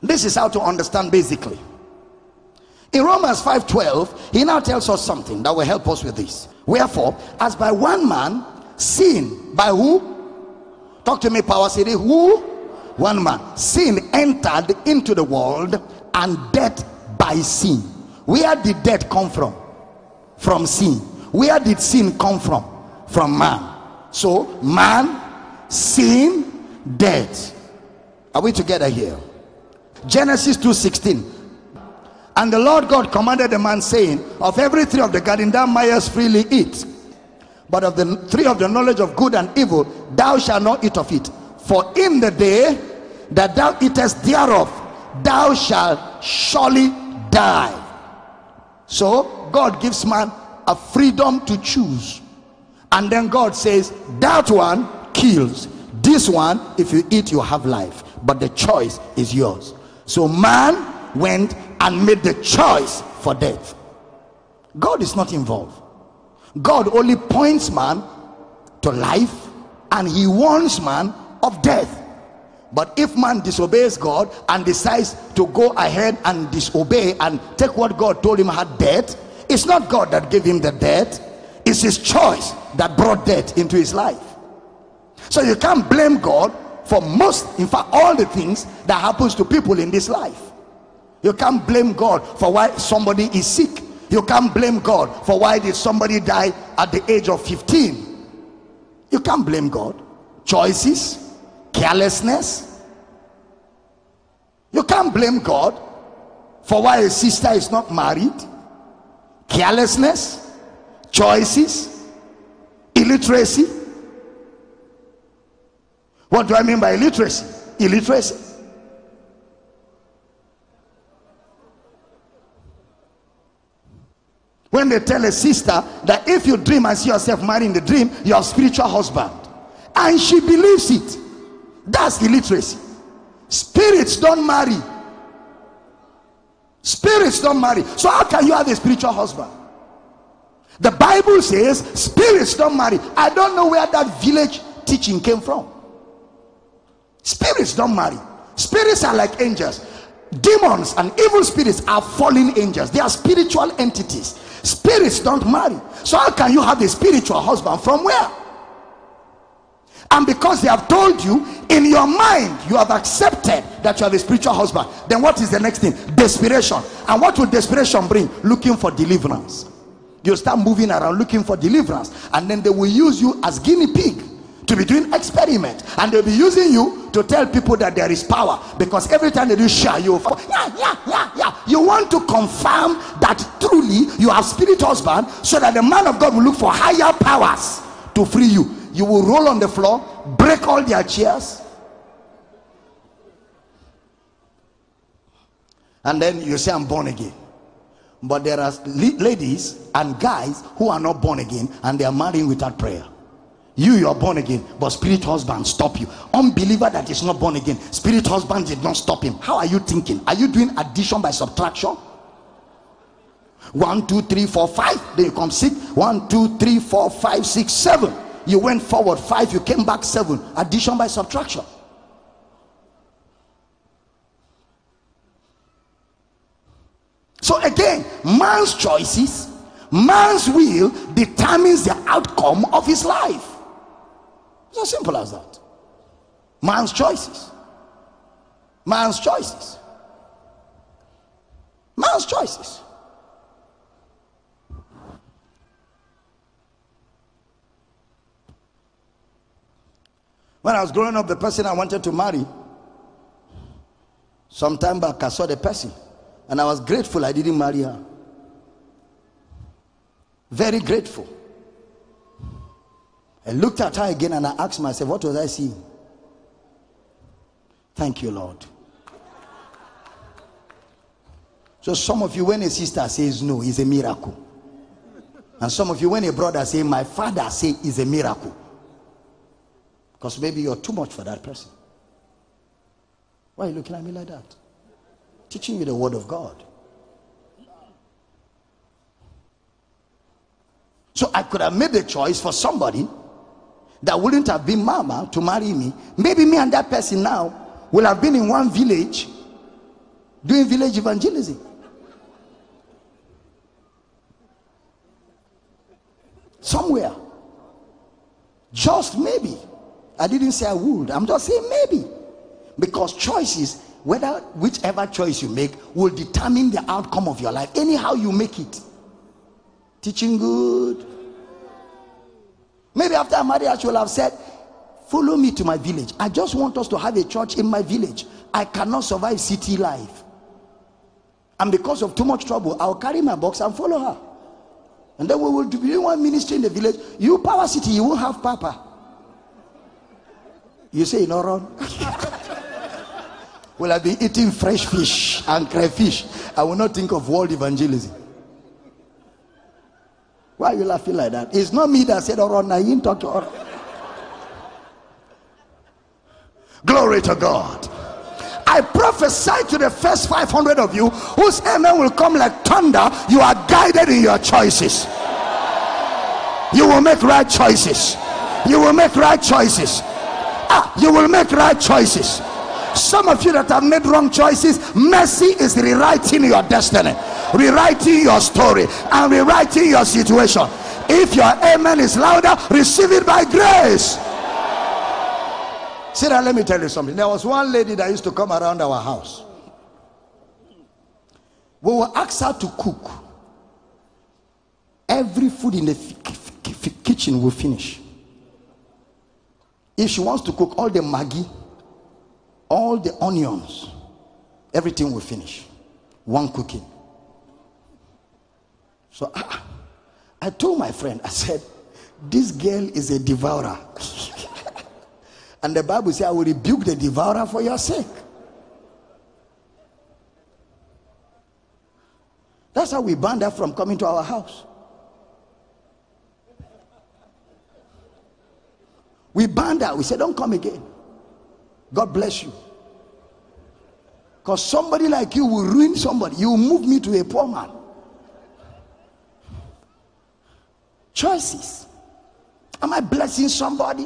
S1: This is how to understand basically. In Romans 5:12, he now tells us something that will help us with this. Wherefore, as by one man sin by who? Talk to me, Power City. Who? One man. Sin entered into the world and death by sin. Where did death come from? From sin. Where did sin come from? From man. So, man, sin, death. Are we together here? Genesis 2:16. And the Lord God commanded the man, saying, Of every tree of the garden thou mayest freely eat, but of the tree of the knowledge of good and evil thou shalt not eat of it. For in the day that thou eatest thereof, thou shalt surely die. So God gives man a freedom to choose and then God says, That one kills. This one, if you eat, you have life. But the choice is yours. So man went and made the choice for death. God is not involved. God only points man to life and he warns man of death. But if man disobeys God and decides to go ahead and disobey and take what God told him had death, it's not God that gave him the death, it's his choice that brought death into his life. So you can't blame God for most, in fact, all the things that happens to people in this life. You can't blame God for why somebody is sick. You can't blame God for why did somebody die at the age of 15. You can't blame God. Choices, carelessness. You can't blame God for why a sister is not married. Carelessness, choices, illiteracy. What do I mean by illiteracy? Illiteracy. When they tell a sister that if you dream and see yourself marrying the dream, you're spiritual husband. And she believes it. That's illiteracy. Spirits don't marry. Spirits don't marry. So how can you have a spiritual husband? The Bible says spirits don't marry. I don't know where that village teaching came from. Spirits don't marry. Spirits are like angels. Demons and evil spirits are fallen angels. They are spiritual entities. Spirits don't marry. So how can you have a spiritual husband from where? And because they have told you in your mind you have accepted that you have a spiritual husband, then what is the next thing? Desperation. And what will desperation bring? Looking for deliverance you start moving around looking for deliverance and then they will use you as guinea pig to be doing experiment. And they'll be using you to tell people that there is power. Because every time they do share you yeah yeah yeah yeah. You want to confirm that truly you have spirit husband so that the man of god will look for higher powers to free you. You will roll on the floor break all their chairs. And then you say i'm born again. But there are ladies and guys who are not born again and they are marrying without prayer. You, you are born again, but spirit husband stop you. Unbeliever that is not born again, spirit husband did not stop him. How are you thinking? Are you doing addition by subtraction? One, two, three, four, five. Then you come six. One, two, three, four, five, six, seven. You went forward five, you came back seven. Addition by subtraction. So again, man's choices, man's will determines the outcome of his life. It's as simple as that. Man's choices. Man's choices. Man's choices. When I was growing up, the person I wanted to marry, some time back, I saw the person. And I was grateful I didn't marry her. Very grateful. I looked at her again and I asked myself, What was I seeing? Thank you, Lord. So, some of you, when a sister says no, it's a miracle. And some of you, when a brother say, My father say is a miracle, because maybe you're too much for that person. Why are you looking at me like that? Teaching me the word of God. So I could have made the choice for somebody that wouldn't have been mama to marry me. Maybe me and that person now will have been in one village doing village evangelism. Somewhere. Just maybe. I didn't say I would. I'm just saying maybe. Because choices, whether whichever choice you make, will determine the outcome of your life. Anyhow, you make it. Teaching good. Maybe after I married, I should have said, Follow me to my village. I just want us to have a church in my village. I cannot survive city life. And because of too much trouble, I'll carry my box and follow her. And then we will do one ministry in the village. You, Power City, you won't have Papa. You say, no, wrong. will I be eating fresh fish and crayfish? I will not think of world evangelism. Why are you laughing like that? It's not me that said, now you talk to Glory to God. I prophesy to the first 500 of you whose amen will come like thunder. You are guided in your choices. You will make right choices. You will make right choices. Ah, you will make right choices. Some of you that have made wrong choices, mercy is rewriting your destiny, rewriting your story, and rewriting your situation. If your amen is louder, receive it by grace. See that, let me tell you something. There was one lady that used to come around our house. We will ask her to cook. Every food in the kitchen will finish. If she wants to cook all the Maggi, all the onions, everything will finish. One cooking. So I, I told my friend, I said, This girl is a devourer. And the Bible says, I will rebuke the devourer for your sake. That's how we banned her from coming to our house. We banned her. We said, Don't come again. God bless you. Because somebody like you will ruin somebody. You will move me to a poor man. Choices. Am I blessing somebody?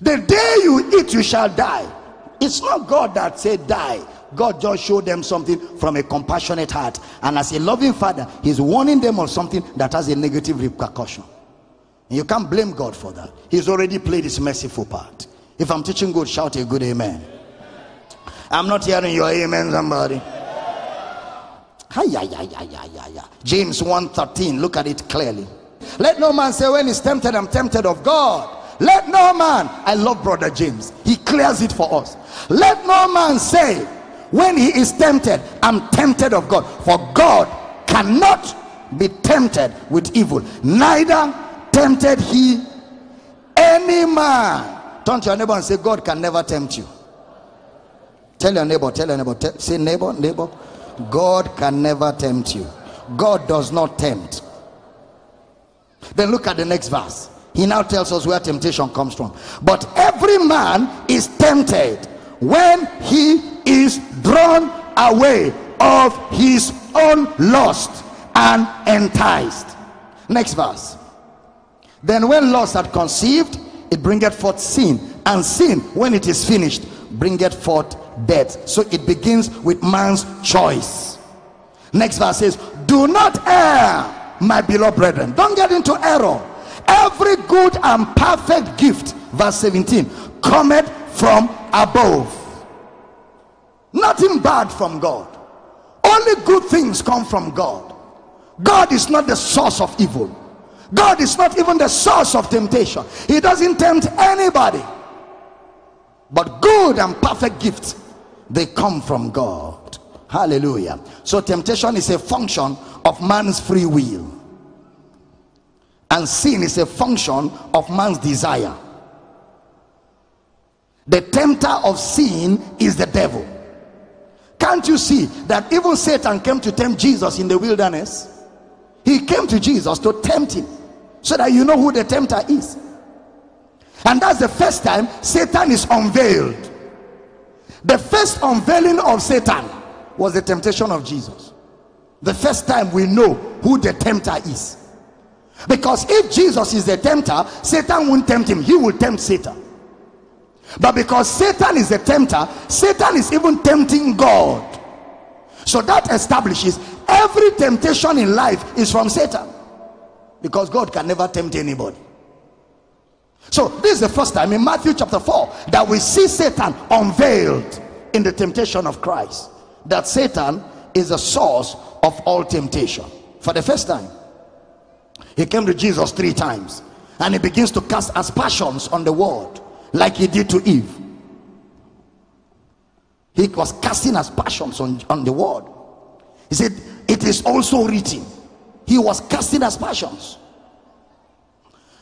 S1: The day you eat, you shall die. It's not God that said die. God just showed them something from a compassionate heart. And as a loving father, he's warning them of something that has a negative repercussion. And you can't blame God for that. He's already played his merciful part. If I'm teaching good, shout a good amen. I'm not hearing your amen, somebody. James 1:13. Look at it clearly. Let no man say when he's tempted, I'm tempted of God. Let no man, I love brother James, he clears it for us. Let no man say, when he is tempted, I'm tempted of God. For God cannot be tempted with evil, neither tempted he any man. Turn to your neighbor and say, God can never tempt you. Tell your neighbor, tell your neighbor, tell, say, neighbor, neighbor, God can never tempt you. God does not tempt. Then look at the next verse. He now tells us where temptation comes from. But every man is tempted when he is drawn away of his own lust and enticed. Next verse. Then when lust had conceived, it bringeth forth sin, and sin, when it is finished, bringeth forth death. So it begins with man's choice. Next verse says, Do not err, my beloved brethren. Don't get into error every good and perfect gift verse 17 cometh from above nothing bad from god only good things come from god god is not the source of evil god is not even the source of temptation he doesn't tempt anybody but good and perfect gifts they come from god hallelujah so temptation is a function of man's free will and sin is a function of man's desire. The tempter of sin is the devil. can't you see that even Satan came to tempt Jesus in the wilderness? He came to Jesus to tempt him so that you know who the tempter is. And that's the first time Satan is unveiled. The first unveiling of Satan was the temptation of Jesus. The first time we know who the tempter is. Because if Jesus is the tempter, Satan won't tempt him, he will tempt Satan. But because Satan is the tempter, Satan is even tempting God. So that establishes every temptation in life is from Satan. Because God can never tempt anybody. So this is the first time in Matthew chapter 4 that we see Satan unveiled in the temptation of Christ. That Satan is the source of all temptation. For the first time, he came to Jesus three times and he begins to cast aspersions on the world like he did to Eve. He was casting aspersions on, on the world. He said, It is also written. He was casting aspersions.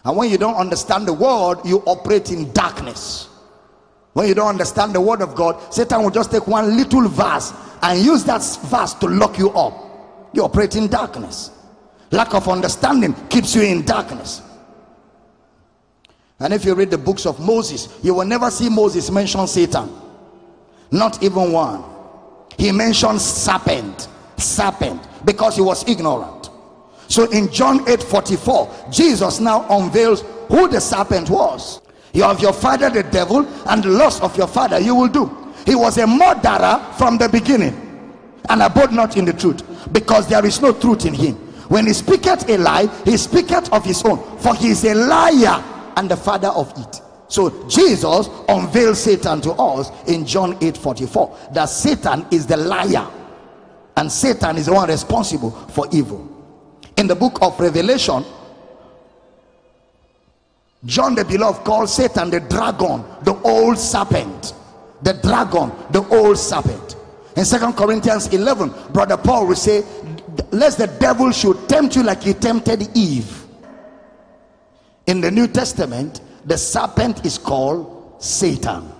S1: And when you don't understand the word, you operate in darkness. When you don't understand the word of God, Satan will just take one little verse and use that verse to lock you up. You operate in darkness. Lack of understanding keeps you in darkness. And if you read the books of Moses, you will never see Moses mention Satan. Not even one. He mentions serpent, serpent, because he was ignorant. So in John 8 44, Jesus now unveils who the serpent was. You have your father, the devil, and the lust of your father you will do. He was a murderer from the beginning and abode not in the truth because there is no truth in him. When he speaketh a lie, he speaketh of his own, for he is a liar and the father of it. So Jesus unveils Satan to us in John 8 44 that Satan is the liar and Satan is the one responsible for evil in the book of Revelation, John the beloved calls Satan the dragon, the old serpent. The dragon, the old serpent. In Second Corinthians 11, Brother Paul will say, Lest the devil should tempt you like he tempted Eve. In the New Testament, the serpent is called Satan.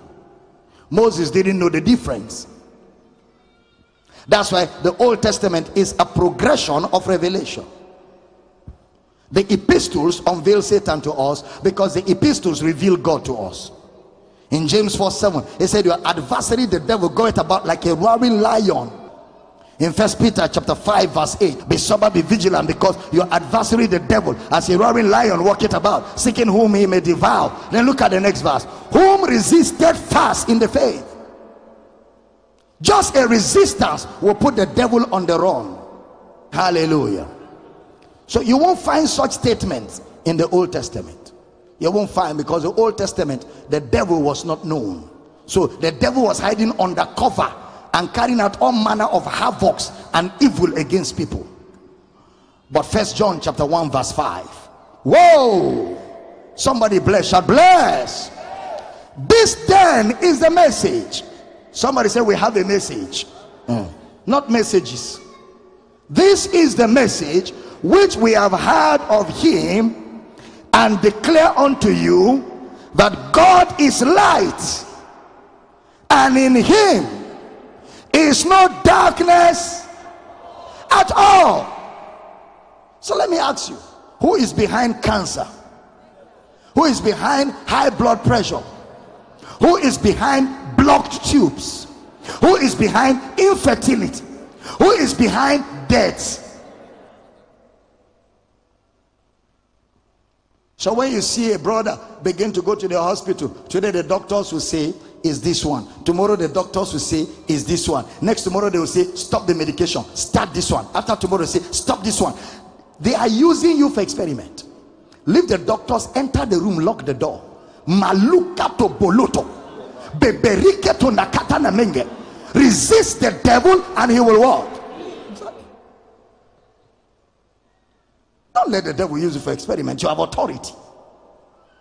S1: Moses didn't know the difference. That's why the Old Testament is a progression of revelation. The epistles unveil Satan to us because the epistles reveal God to us. In James 4 7, he said, Your adversary, the devil, goeth about like a roaring lion. In First Peter chapter 5, verse 8, be sober, be vigilant, because your adversary, the devil, as a roaring lion, walketh about, seeking whom he may devour. Then look at the next verse. Whom resisted fast in the faith. Just a resistance will put the devil on the run. Hallelujah. So you won't find such statements in the Old Testament. You won't find because the Old Testament, the devil was not known. So the devil was hiding under cover and carrying out all manner of havocs and evil against people. But first John chapter 1, verse 5. Whoa! Somebody bless, shall bless. This then is the message. Somebody said we have a message. Mm. Not messages. This is the message which we have heard of him and declare unto you that God is light and in him is no darkness at all. So let me ask you who is behind cancer? Who is behind high blood pressure? Who is behind blocked tubes? Who is behind infertility? Who is behind death? So when you see a brother begin to go to the hospital, today the doctors will say, is this one. Tomorrow the doctors will say, is this one. Next tomorrow they will say, stop the medication, start this one. After tomorrow they say, stop this one. They are using you for experiment. Leave the doctors, enter the room, lock the door. Maluka to boloto. Beberike to nakata na menge. Resist the devil and he will what? Don't let the devil use you for experiment. You have authority.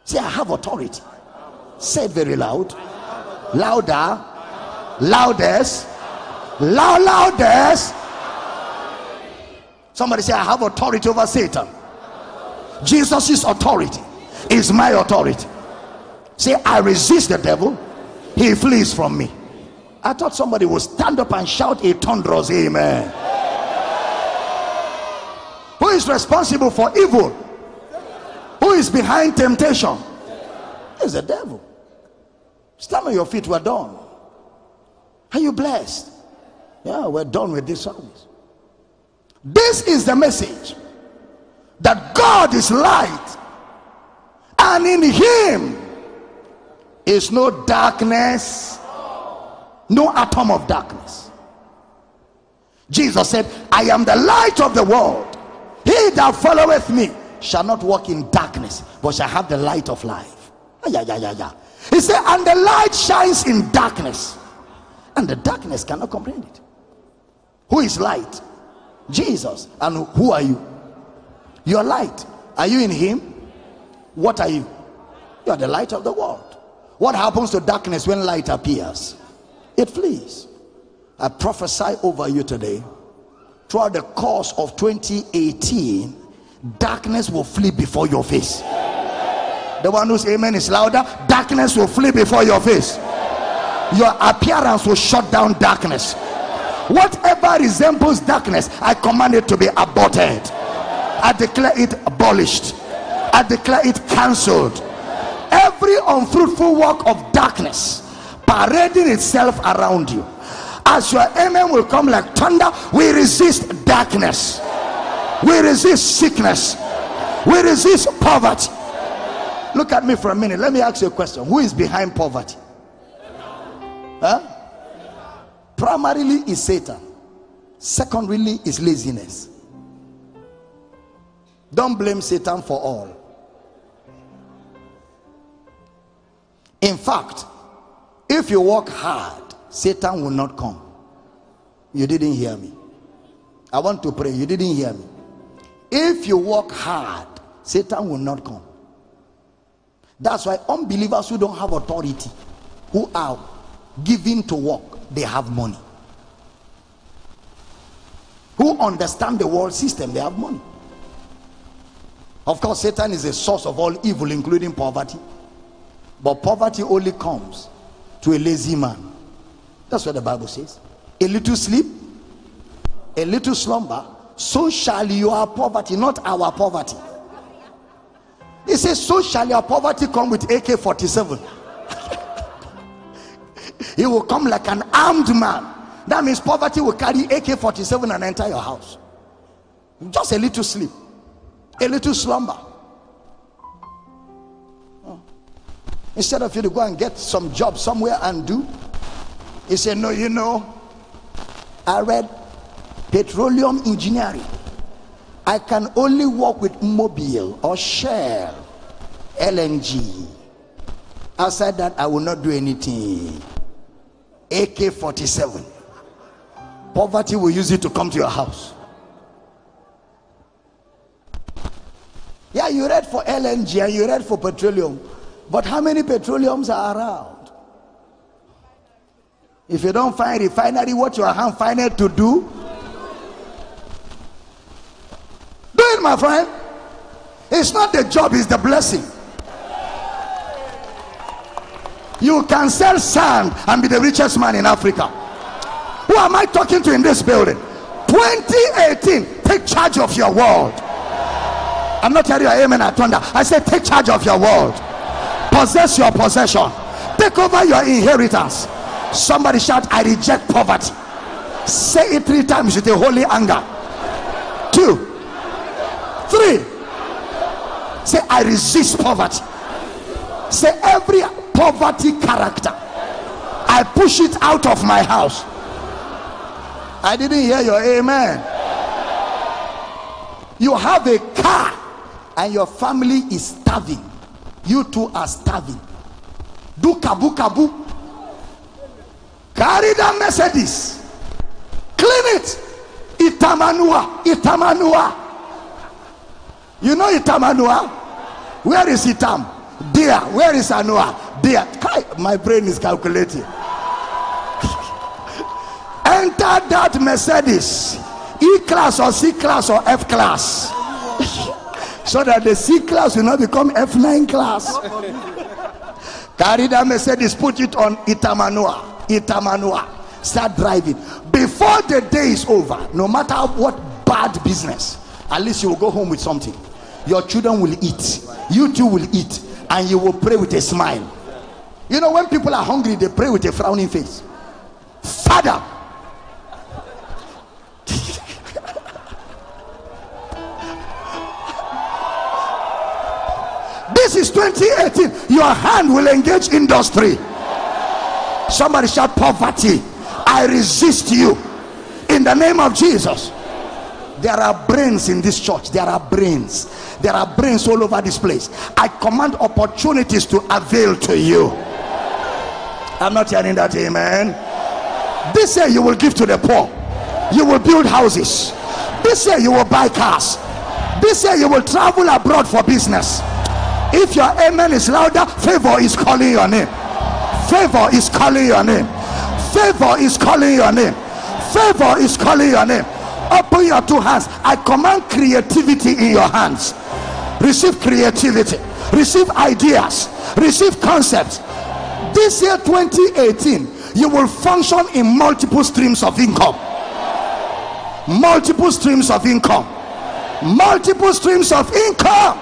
S1: Say, I have authority. Say it very loud. Louder. Loudest. Loud, loudest. Somebody say, I have authority over Satan. Jesus' authority is my authority. Say, I resist the devil, he flees from me. I thought somebody would stand up and shout a thunderous amen. Responsible for evil? Who is behind temptation? It's the devil. Stand on your feet, we're done. Are you blessed? Yeah, we're done with this service. This is the message that God is light, and in Him is no darkness, no atom of darkness. Jesus said, I am the light of the world. That followeth me shall not walk in darkness, but shall have the light of life. Ah, yeah, yeah, yeah, yeah. He said, and the light shines in darkness, and the darkness cannot comprehend it. Who is light? Jesus. And who are you? You are light. Are you in Him? What are you? You are the light of the world. What happens to darkness when light appears? It flees. I prophesy over you today. Throughout the course of 2018, darkness will flee before your face. The one whose amen is louder, darkness will flee before your face. Your appearance will shut down darkness. Whatever resembles darkness, I command it to be aborted. I declare it abolished. I declare it cancelled. Every unfruitful work of darkness parading itself around you. As your amen will come like thunder, we resist darkness. We resist sickness. We resist poverty. Look at me for a minute. Let me ask you a question. Who is behind poverty? Huh? Primarily is Satan. Secondarily is laziness. Don't blame Satan for all. In fact, if you work hard, Satan will not come. You didn't hear me. I want to pray. You didn't hear me. If you work hard, Satan will not come. That's why unbelievers who don't have authority, who are given to work, they have money. Who understand the world system, they have money. Of course, Satan is a source of all evil, including poverty. But poverty only comes to a lazy man. That's what the Bible says. A little sleep, a little slumber, so shall your poverty, not our poverty. He says, So shall your poverty come with AK 47. he will come like an armed man. That means poverty will carry AK 47 and enter your house. Just a little sleep a little slumber. Instead of you to go and get some job somewhere and do, he said, No, you know, I read petroleum engineering. I can only work with Mobil or Shell, LNG. Outside that, I will not do anything. AK 47. Poverty will use it to come to your house. Yeah, you read for LNG and you read for petroleum. But how many petroleums are around? If you don't find refinery, what your hand it to do? Do it, my friend. It's not the job, it's the blessing. You can sell sand and be the richest man in Africa. Who am I talking to in this building? 2018, take charge of your world. I'm not telling you amen at thunder. I say take charge of your world. Possess your possession. Take over your inheritance. Somebody shout, I reject poverty. Say it three times with a holy anger. Two. Three. Say, I resist poverty. Say, every poverty character, I push it out of my house. I didn't hear your amen. You have a car and your family is starving, you two are starving. Do kabu kabu. Carry that Mercedes. Clean it. Itamanua. Itamanua. You know Itamanua? Where is Itam? There. Where is Anua? There. My brain is calculating. Enter that Mercedes. E class or C class or F class so that the C class will not become F9 class. Carry that Mercedes, put it on Itamanua. Itamanua. start driving. Before the day is over no matter what bad business at least you will go home with something. Your children will eat. You too will eat and you will pray with a smile. You know when people are hungry they pray with a frowning face. Father! This is 2018 your hand will engage industry somebody shout poverty. I resist you. In the name of jesus. There are brains in this church. There are brains. There are brains all over this place. I command opportunities to avail to you. I'm not hearing that amen. This year you will give to the poor. You will build houses. This year you will buy cars. This year you will travel abroad for business. If your amen is louder favor is calling your name favor is calling your name. Favor is calling your name. Favor is calling your name. Open your two hands. I command creativity in your hands. Receive creativity. Receive ideas. Receive concepts. This year 2018 you will function in multiple streams of income. Multiple streams of income. Multiple streams of income.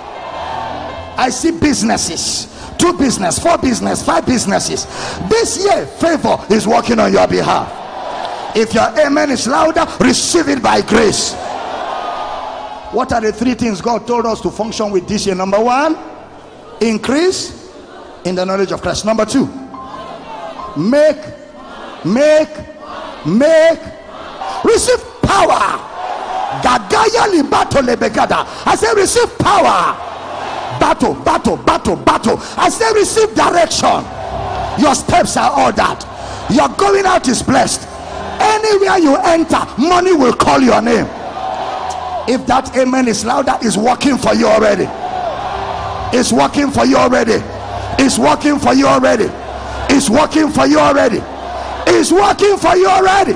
S1: I see businesses two business four business five businesses this year favor is working on your behalf if your amen is louder, receive it by grace. What are the three things God told us to function with this year? Number one, increase in the knowledge of Christ. Number two, make, make, make, receive power. I say receive power. Battle, battle, battle, battle. I say receive direction. Your steps are ordered. Your going out is blessed anywhere you enter money will call your name if that amen is louder is working for you already it's working for you already it's working for you already it's working for you already it's working for you already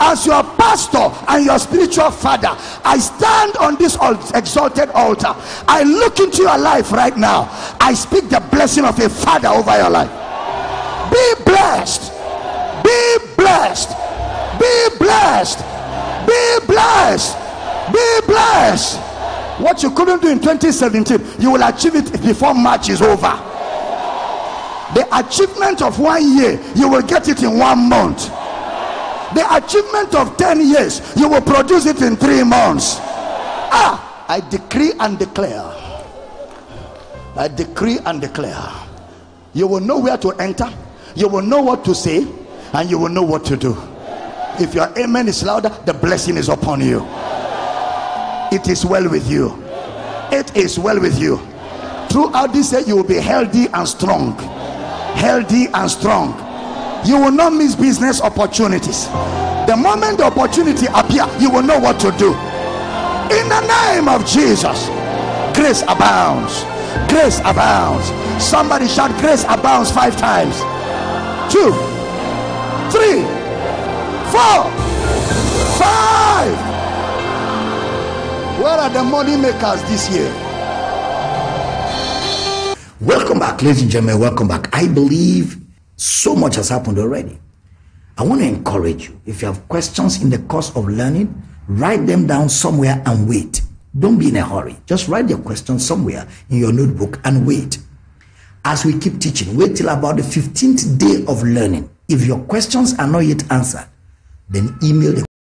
S1: as your pastor and your spiritual father i stand on this exalted altar i look into your life right now i speak the blessing of a father over your life be blessed be blessed. Be blessed. Be blessed. Be blessed. What you couldn't do in 2017, you will achieve it before March is over. The achievement of one year, you will get it in one month. The achievement of 10 years, you will produce it in three months. Ah, I decree and declare. I decree and declare. You will know where to enter, you will know what to say, and you will know what to do. If your amen is louder, the blessing is upon you. It is well with you. It is well with you. Throughout this year, you will be healthy and strong. Healthy and strong. You will not miss business opportunities. The moment the opportunity appear, you will know what to do. In the name of Jesus, grace abounds. Grace abounds. Somebody shout, Grace abounds five times. Two three, four, five. Where are the money makers this year?
S2: Welcome back, ladies and gentlemen. Welcome back. I believe so much has happened already. I want to encourage you. If you have questions in the course of learning, write them down somewhere and wait. Don't be in a hurry. Just write your questions somewhere in your notebook and wait. As we keep teaching, wait till about the 15th day of learning. If your questions are not yet answered, then email the